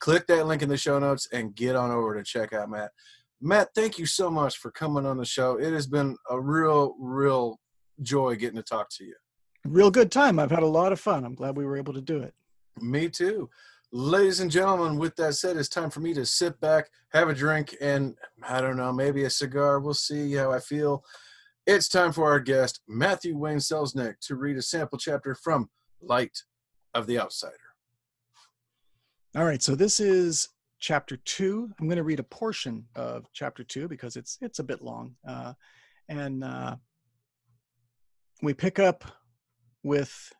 click that link in the show notes and get on over to check out matt matt thank you so much for coming on the show it has been a real real joy getting to talk to you. Real good time. I've had a lot of fun. I'm glad we were able to do it. Me too. Ladies and gentlemen, with that said, it's time for me to sit back, have a drink, and I don't know, maybe a cigar. We'll see how I feel. It's time for our guest, Matthew Wayne Selznick, to read a sample chapter from Light of the Outsider. All right, so this is chapter two. I'm going to read a portion of chapter two because it's it's a bit long, uh, and uh, we pick up with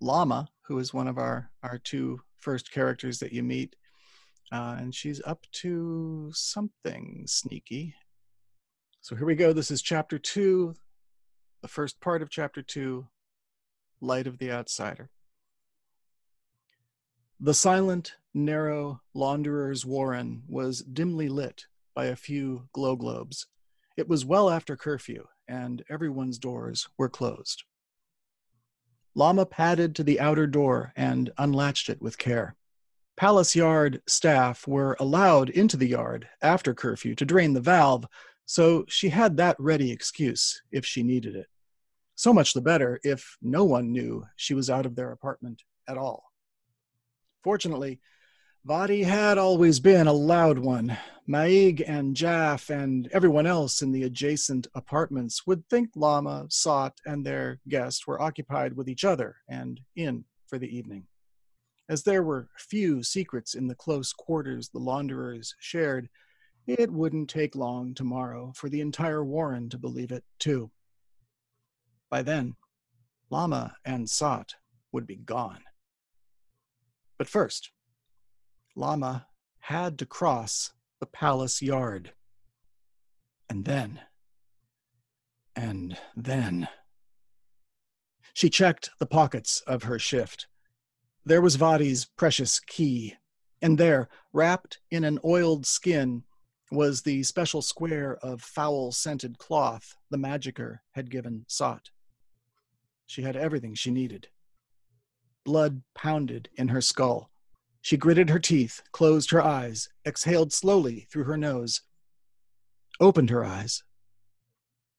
Lama, who is one of our our two first characters that you meet, uh, and she's up to something sneaky. So here we go. This is chapter two, the first part of chapter two, Light of the Outsider. The silent, narrow launderer's warren was dimly lit by a few glow globes. It was well after curfew, and everyone's doors were closed. Lama padded to the outer door and unlatched it with care. Palace Yard staff were allowed into the yard after curfew to drain the valve, so she had that ready excuse if she needed it. So much the better if no one knew she was out of their apartment at all. Fortunately, Vadi had always been a loud one. Maig and Jaff and everyone else in the adjacent apartments would think Lama, Sot, and their guest were occupied with each other and in for the evening. As there were few secrets in the close quarters the launderers shared, it wouldn't take long tomorrow for the entire Warren to believe it, too. By then, Lama and Sot would be gone. But first, Lama had to cross the palace yard. And then, and then. She checked the pockets of her shift. There was Vadi's precious key, and there, wrapped in an oiled skin, was the special square of foul scented cloth the magicker had given Sot. She had everything she needed. Blood pounded in her skull. She gritted her teeth, closed her eyes, exhaled slowly through her nose, opened her eyes,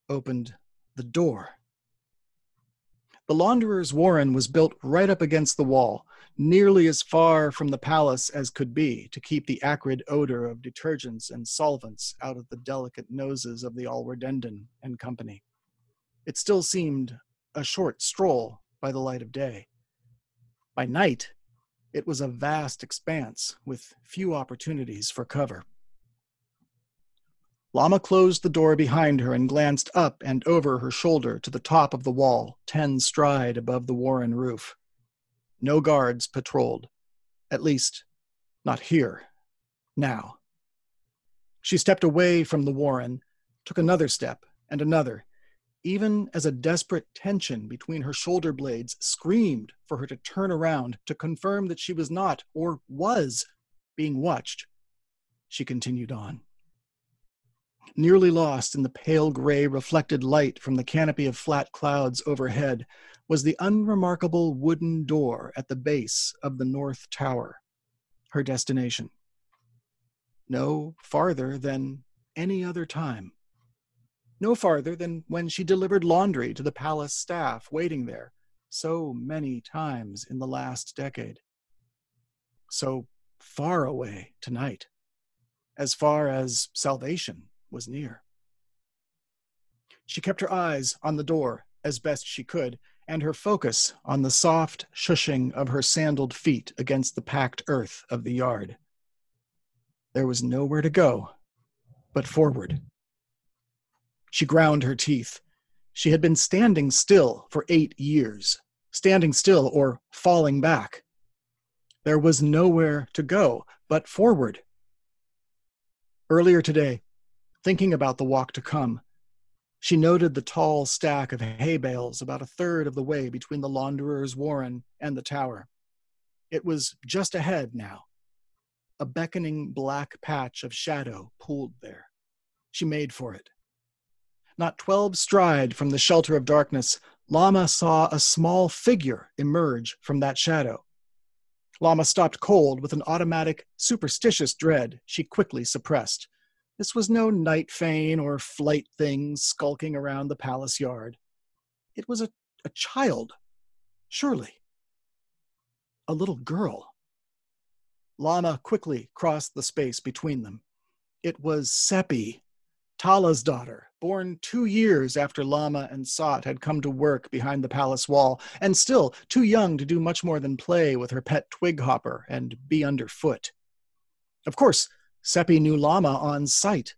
opened the door. The launderer's warren was built right up against the wall, nearly as far from the palace as could be to keep the acrid odor of detergents and solvents out of the delicate noses of the Alwardenden and company. It still seemed a short stroll by the light of day. By night, it was a vast expanse with few opportunities for cover. Lama closed the door behind her and glanced up and over her shoulder to the top of the wall, ten stride above the Warren roof. No guards patrolled. At least, not here. Now. She stepped away from the Warren, took another step and another, even as a desperate tension between her shoulder blades screamed for her to turn around to confirm that she was not, or was, being watched. She continued on. Nearly lost in the pale gray reflected light from the canopy of flat clouds overhead was the unremarkable wooden door at the base of the North Tower, her destination. No farther than any other time no farther than when she delivered laundry to the palace staff waiting there so many times in the last decade. So far away tonight, as far as salvation was near. She kept her eyes on the door as best she could, and her focus on the soft shushing of her sandaled feet against the packed earth of the yard. There was nowhere to go but forward. She ground her teeth. She had been standing still for eight years, standing still or falling back. There was nowhere to go but forward. Earlier today, thinking about the walk to come, she noted the tall stack of hay bales about a third of the way between the launderer's warren and the tower. It was just ahead now. A beckoning black patch of shadow pooled there. She made for it. Not twelve stride from the shelter of darkness, Lama saw a small figure emerge from that shadow. Lama stopped cold with an automatic, superstitious dread she quickly suppressed. This was no night fane or flight thing skulking around the palace yard. It was a, a child, surely. A little girl. Lama quickly crossed the space between them. It was Seppi, Tala's daughter, born two years after Lama and Sot had come to work behind the palace wall, and still too young to do much more than play with her pet twig hopper and be underfoot. Of course, Seppi knew Lama on sight.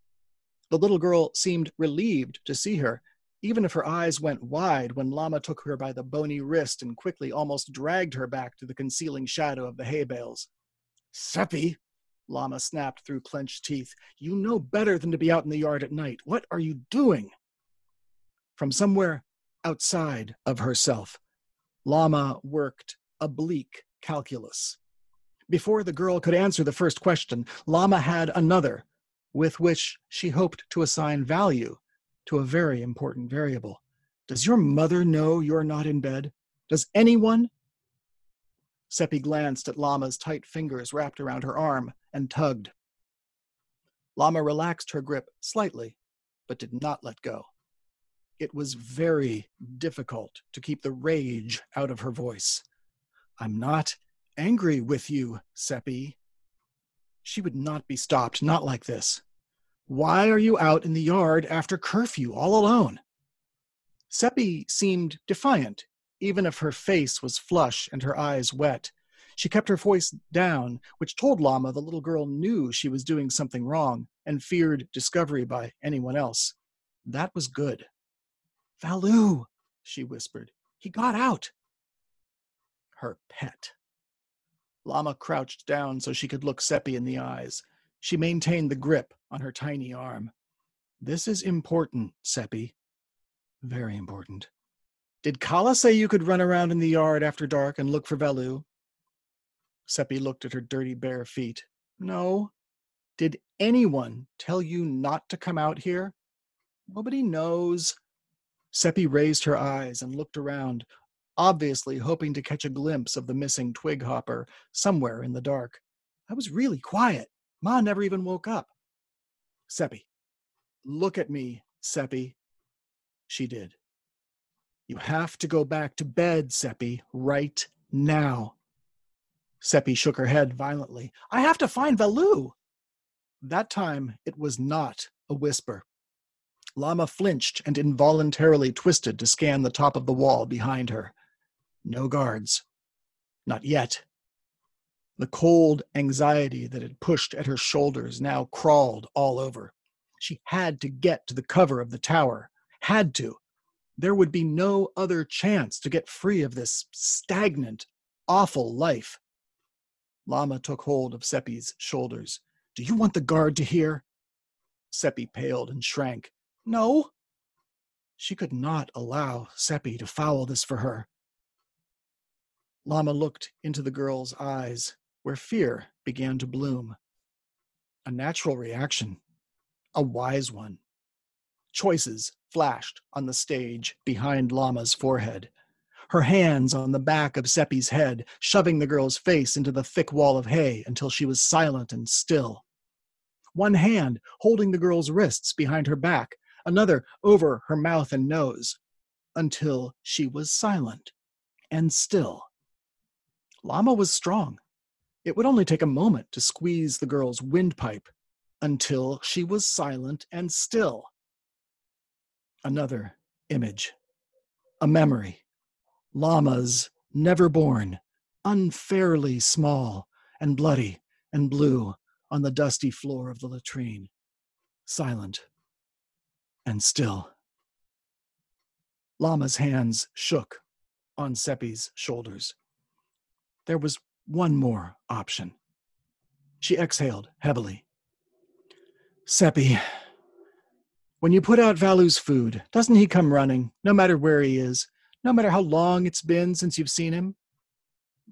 The little girl seemed relieved to see her, even if her eyes went wide when Lama took her by the bony wrist and quickly almost dragged her back to the concealing shadow of the hay bales. Seppi, Lama snapped through clenched teeth, you know better than to be out in the yard at night. What are you doing? From somewhere outside of herself, Lama worked a bleak calculus. Before the girl could answer the first question, Lama had another, with which she hoped to assign value to a very important variable. Does your mother know you're not in bed? Does anyone? Seppi glanced at Lama's tight fingers wrapped around her arm and tugged. Lama relaxed her grip slightly, but did not let go. It was very difficult to keep the rage out of her voice. I'm not angry with you, Seppi. She would not be stopped, not like this. Why are you out in the yard after curfew all alone? Seppi seemed defiant, even if her face was flush and her eyes wet. She kept her voice down, which told Lama the little girl knew she was doing something wrong and feared discovery by anyone else. That was good. Valu, she whispered. He got out. Her pet. Lama crouched down so she could look Seppi in the eyes. She maintained the grip on her tiny arm. This is important, Seppi. Very important. Did Kala say you could run around in the yard after dark and look for Valu? Seppi looked at her dirty bare feet. No. Did anyone tell you not to come out here? Nobody knows. Seppi raised her eyes and looked around, obviously hoping to catch a glimpse of the missing twig hopper somewhere in the dark. I was really quiet. Ma never even woke up. Seppi, look at me, Seppi. She did. You have to go back to bed, Seppi, right now. Seppi shook her head violently. I have to find Valu. That time it was not a whisper. Lama flinched and involuntarily twisted to scan the top of the wall behind her. No guards. Not yet. The cold anxiety that had pushed at her shoulders now crawled all over. She had to get to the cover of the tower. Had to. There would be no other chance to get free of this stagnant, awful life. Lama took hold of Seppi's shoulders. Do you want the guard to hear? Seppi paled and shrank. No. She could not allow Seppi to foul this for her. Lama looked into the girl's eyes, where fear began to bloom. A natural reaction, a wise one. Choices flashed on the stage behind Lama's forehead. Her hands on the back of Seppi's head, shoving the girl's face into the thick wall of hay until she was silent and still. One hand holding the girl's wrists behind her back, another over her mouth and nose, until she was silent and still. Lama was strong. It would only take a moment to squeeze the girl's windpipe until she was silent and still. Another image, a memory. Lamas never born, unfairly small and bloody and blue on the dusty floor of the latrine. Silent and still. Lama's hands shook on Seppi's shoulders. There was one more option. She exhaled heavily. Seppi, when you put out Valu's food, doesn't he come running, no matter where he is, no matter how long it's been since you've seen him?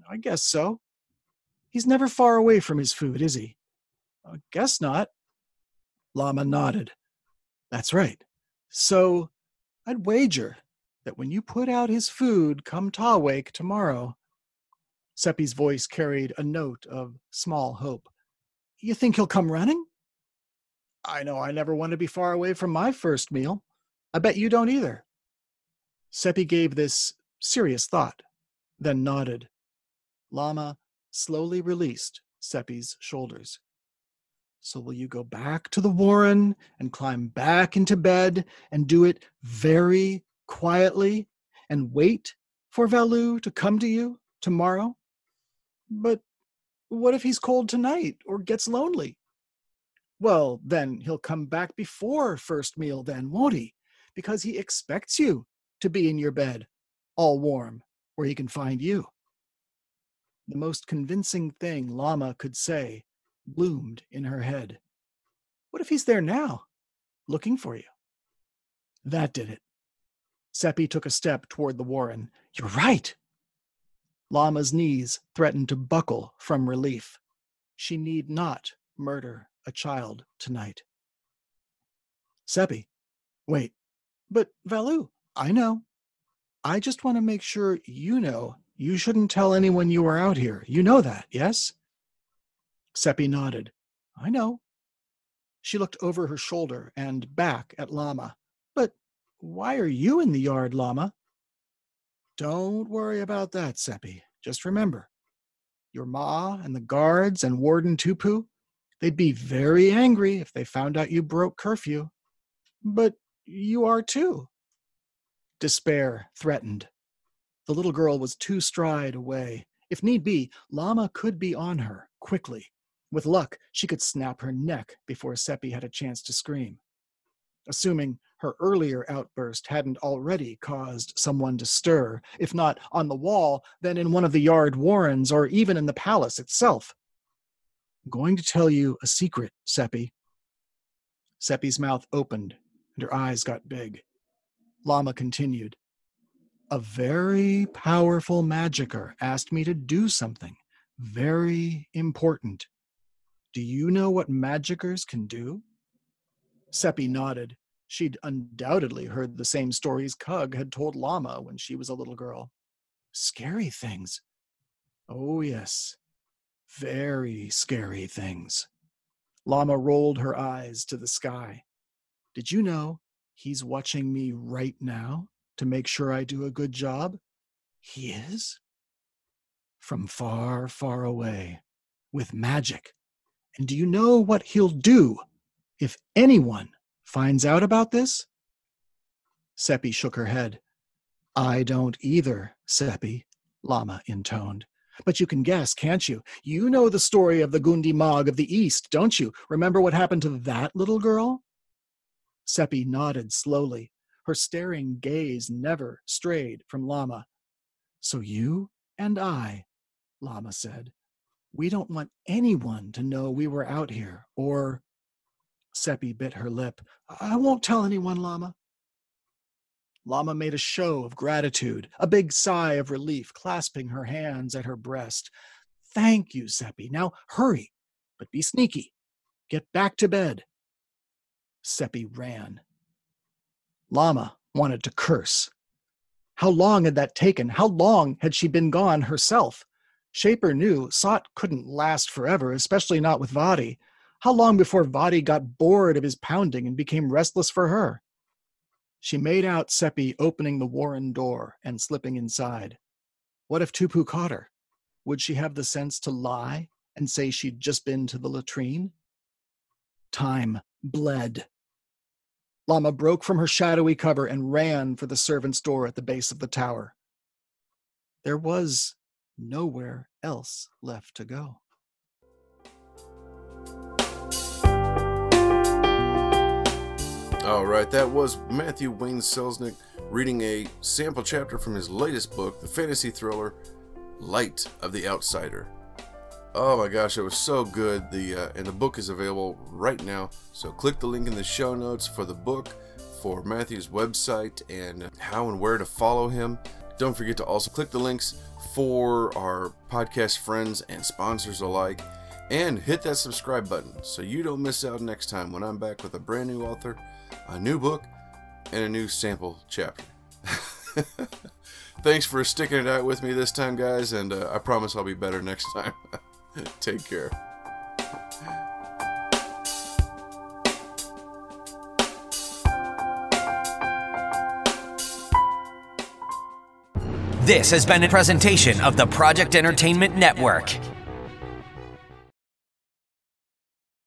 I guess so. He's never far away from his food, is he? I guess not. Lama nodded. That's right. So I'd wager that when you put out his food come Tawake tomorrow, Seppi's voice carried a note of small hope. You think he'll come running? I know I never want to be far away from my first meal. I bet you don't either. Seppi gave this serious thought, then nodded. Lama slowly released Seppi's shoulders. So will you go back to the warren and climb back into bed and do it very quietly and wait for Valu to come to you tomorrow? But what if he's cold tonight or gets lonely? Well, then he'll come back before first meal, then, won't he? Because he expects you to be in your bed, all warm, where he can find you. The most convincing thing Lama could say bloomed in her head. What if he's there now, looking for you? That did it. Seppi took a step toward the warren. You're right. Lama's knees threatened to buckle from relief. She need not murder a child tonight. Seppi, wait, but Valu, I know. I just want to make sure you know you shouldn't tell anyone you are out here. You know that, yes? Seppi nodded. I know. She looked over her shoulder and back at Lama. But why are you in the yard, Lama? Don't worry about that, Seppi. Just remember, your ma and the guards and Warden Tupu, they'd be very angry if they found out you broke curfew. But you are too. Despair threatened. The little girl was two stride away. If need be, Lama could be on her quickly. With luck, she could snap her neck before Seppi had a chance to scream. Assuming her earlier outburst hadn't already caused someone to stir, if not on the wall, then in one of the yard warrens or even in the palace itself. I'm going to tell you a secret, Seppi. Seppi's mouth opened and her eyes got big. Lama continued. A very powerful magicker asked me to do something very important. Do you know what magickers can do? Seppi nodded. She'd undoubtedly heard the same stories Cug had told Lama when she was a little girl. Scary things. Oh, yes. Very scary things. Lama rolled her eyes to the sky. Did you know he's watching me right now to make sure I do a good job? He is? From far, far away, with magic. And do you know what he'll do if anyone finds out about this? Seppi shook her head. I don't either, Seppi, Lama intoned. But you can guess, can't you? You know the story of the Gundi Mag of the East, don't you? Remember what happened to that little girl? Seppi nodded slowly. Her staring gaze never strayed from Lama. So you and I, Lama said, we don't want anyone to know we were out here, or Seppi bit her lip. I won't tell anyone, Lama. Lama made a show of gratitude, a big sigh of relief, clasping her hands at her breast. Thank you, Seppi. Now hurry, but be sneaky. Get back to bed. Seppi ran. Lama wanted to curse. How long had that taken? How long had she been gone herself? Shaper knew Sot couldn't last forever, especially not with Vadi. How long before Vadi got bored of his pounding and became restless for her? She made out Seppi opening the warren door and slipping inside. What if Tupu caught her? Would she have the sense to lie and say she'd just been to the latrine? Time bled. Lama broke from her shadowy cover and ran for the servant's door at the base of the tower. There was nowhere else left to go. All right, that was Matthew Wayne Selznick reading a sample chapter from his latest book, the fantasy thriller Light of the Outsider. Oh my gosh, it was so good. The uh, and the book is available right now. So click the link in the show notes for the book, for Matthew's website, and how and where to follow him. Don't forget to also click the links for our podcast friends and sponsors alike, and hit that subscribe button so you don't miss out next time when I'm back with a brand new author a new book, and a new sample chapter. [laughs] Thanks for sticking it out with me this time, guys, and uh, I promise I'll be better next time. [laughs] [laughs] Take care. This has been a presentation of the Project Entertainment Network.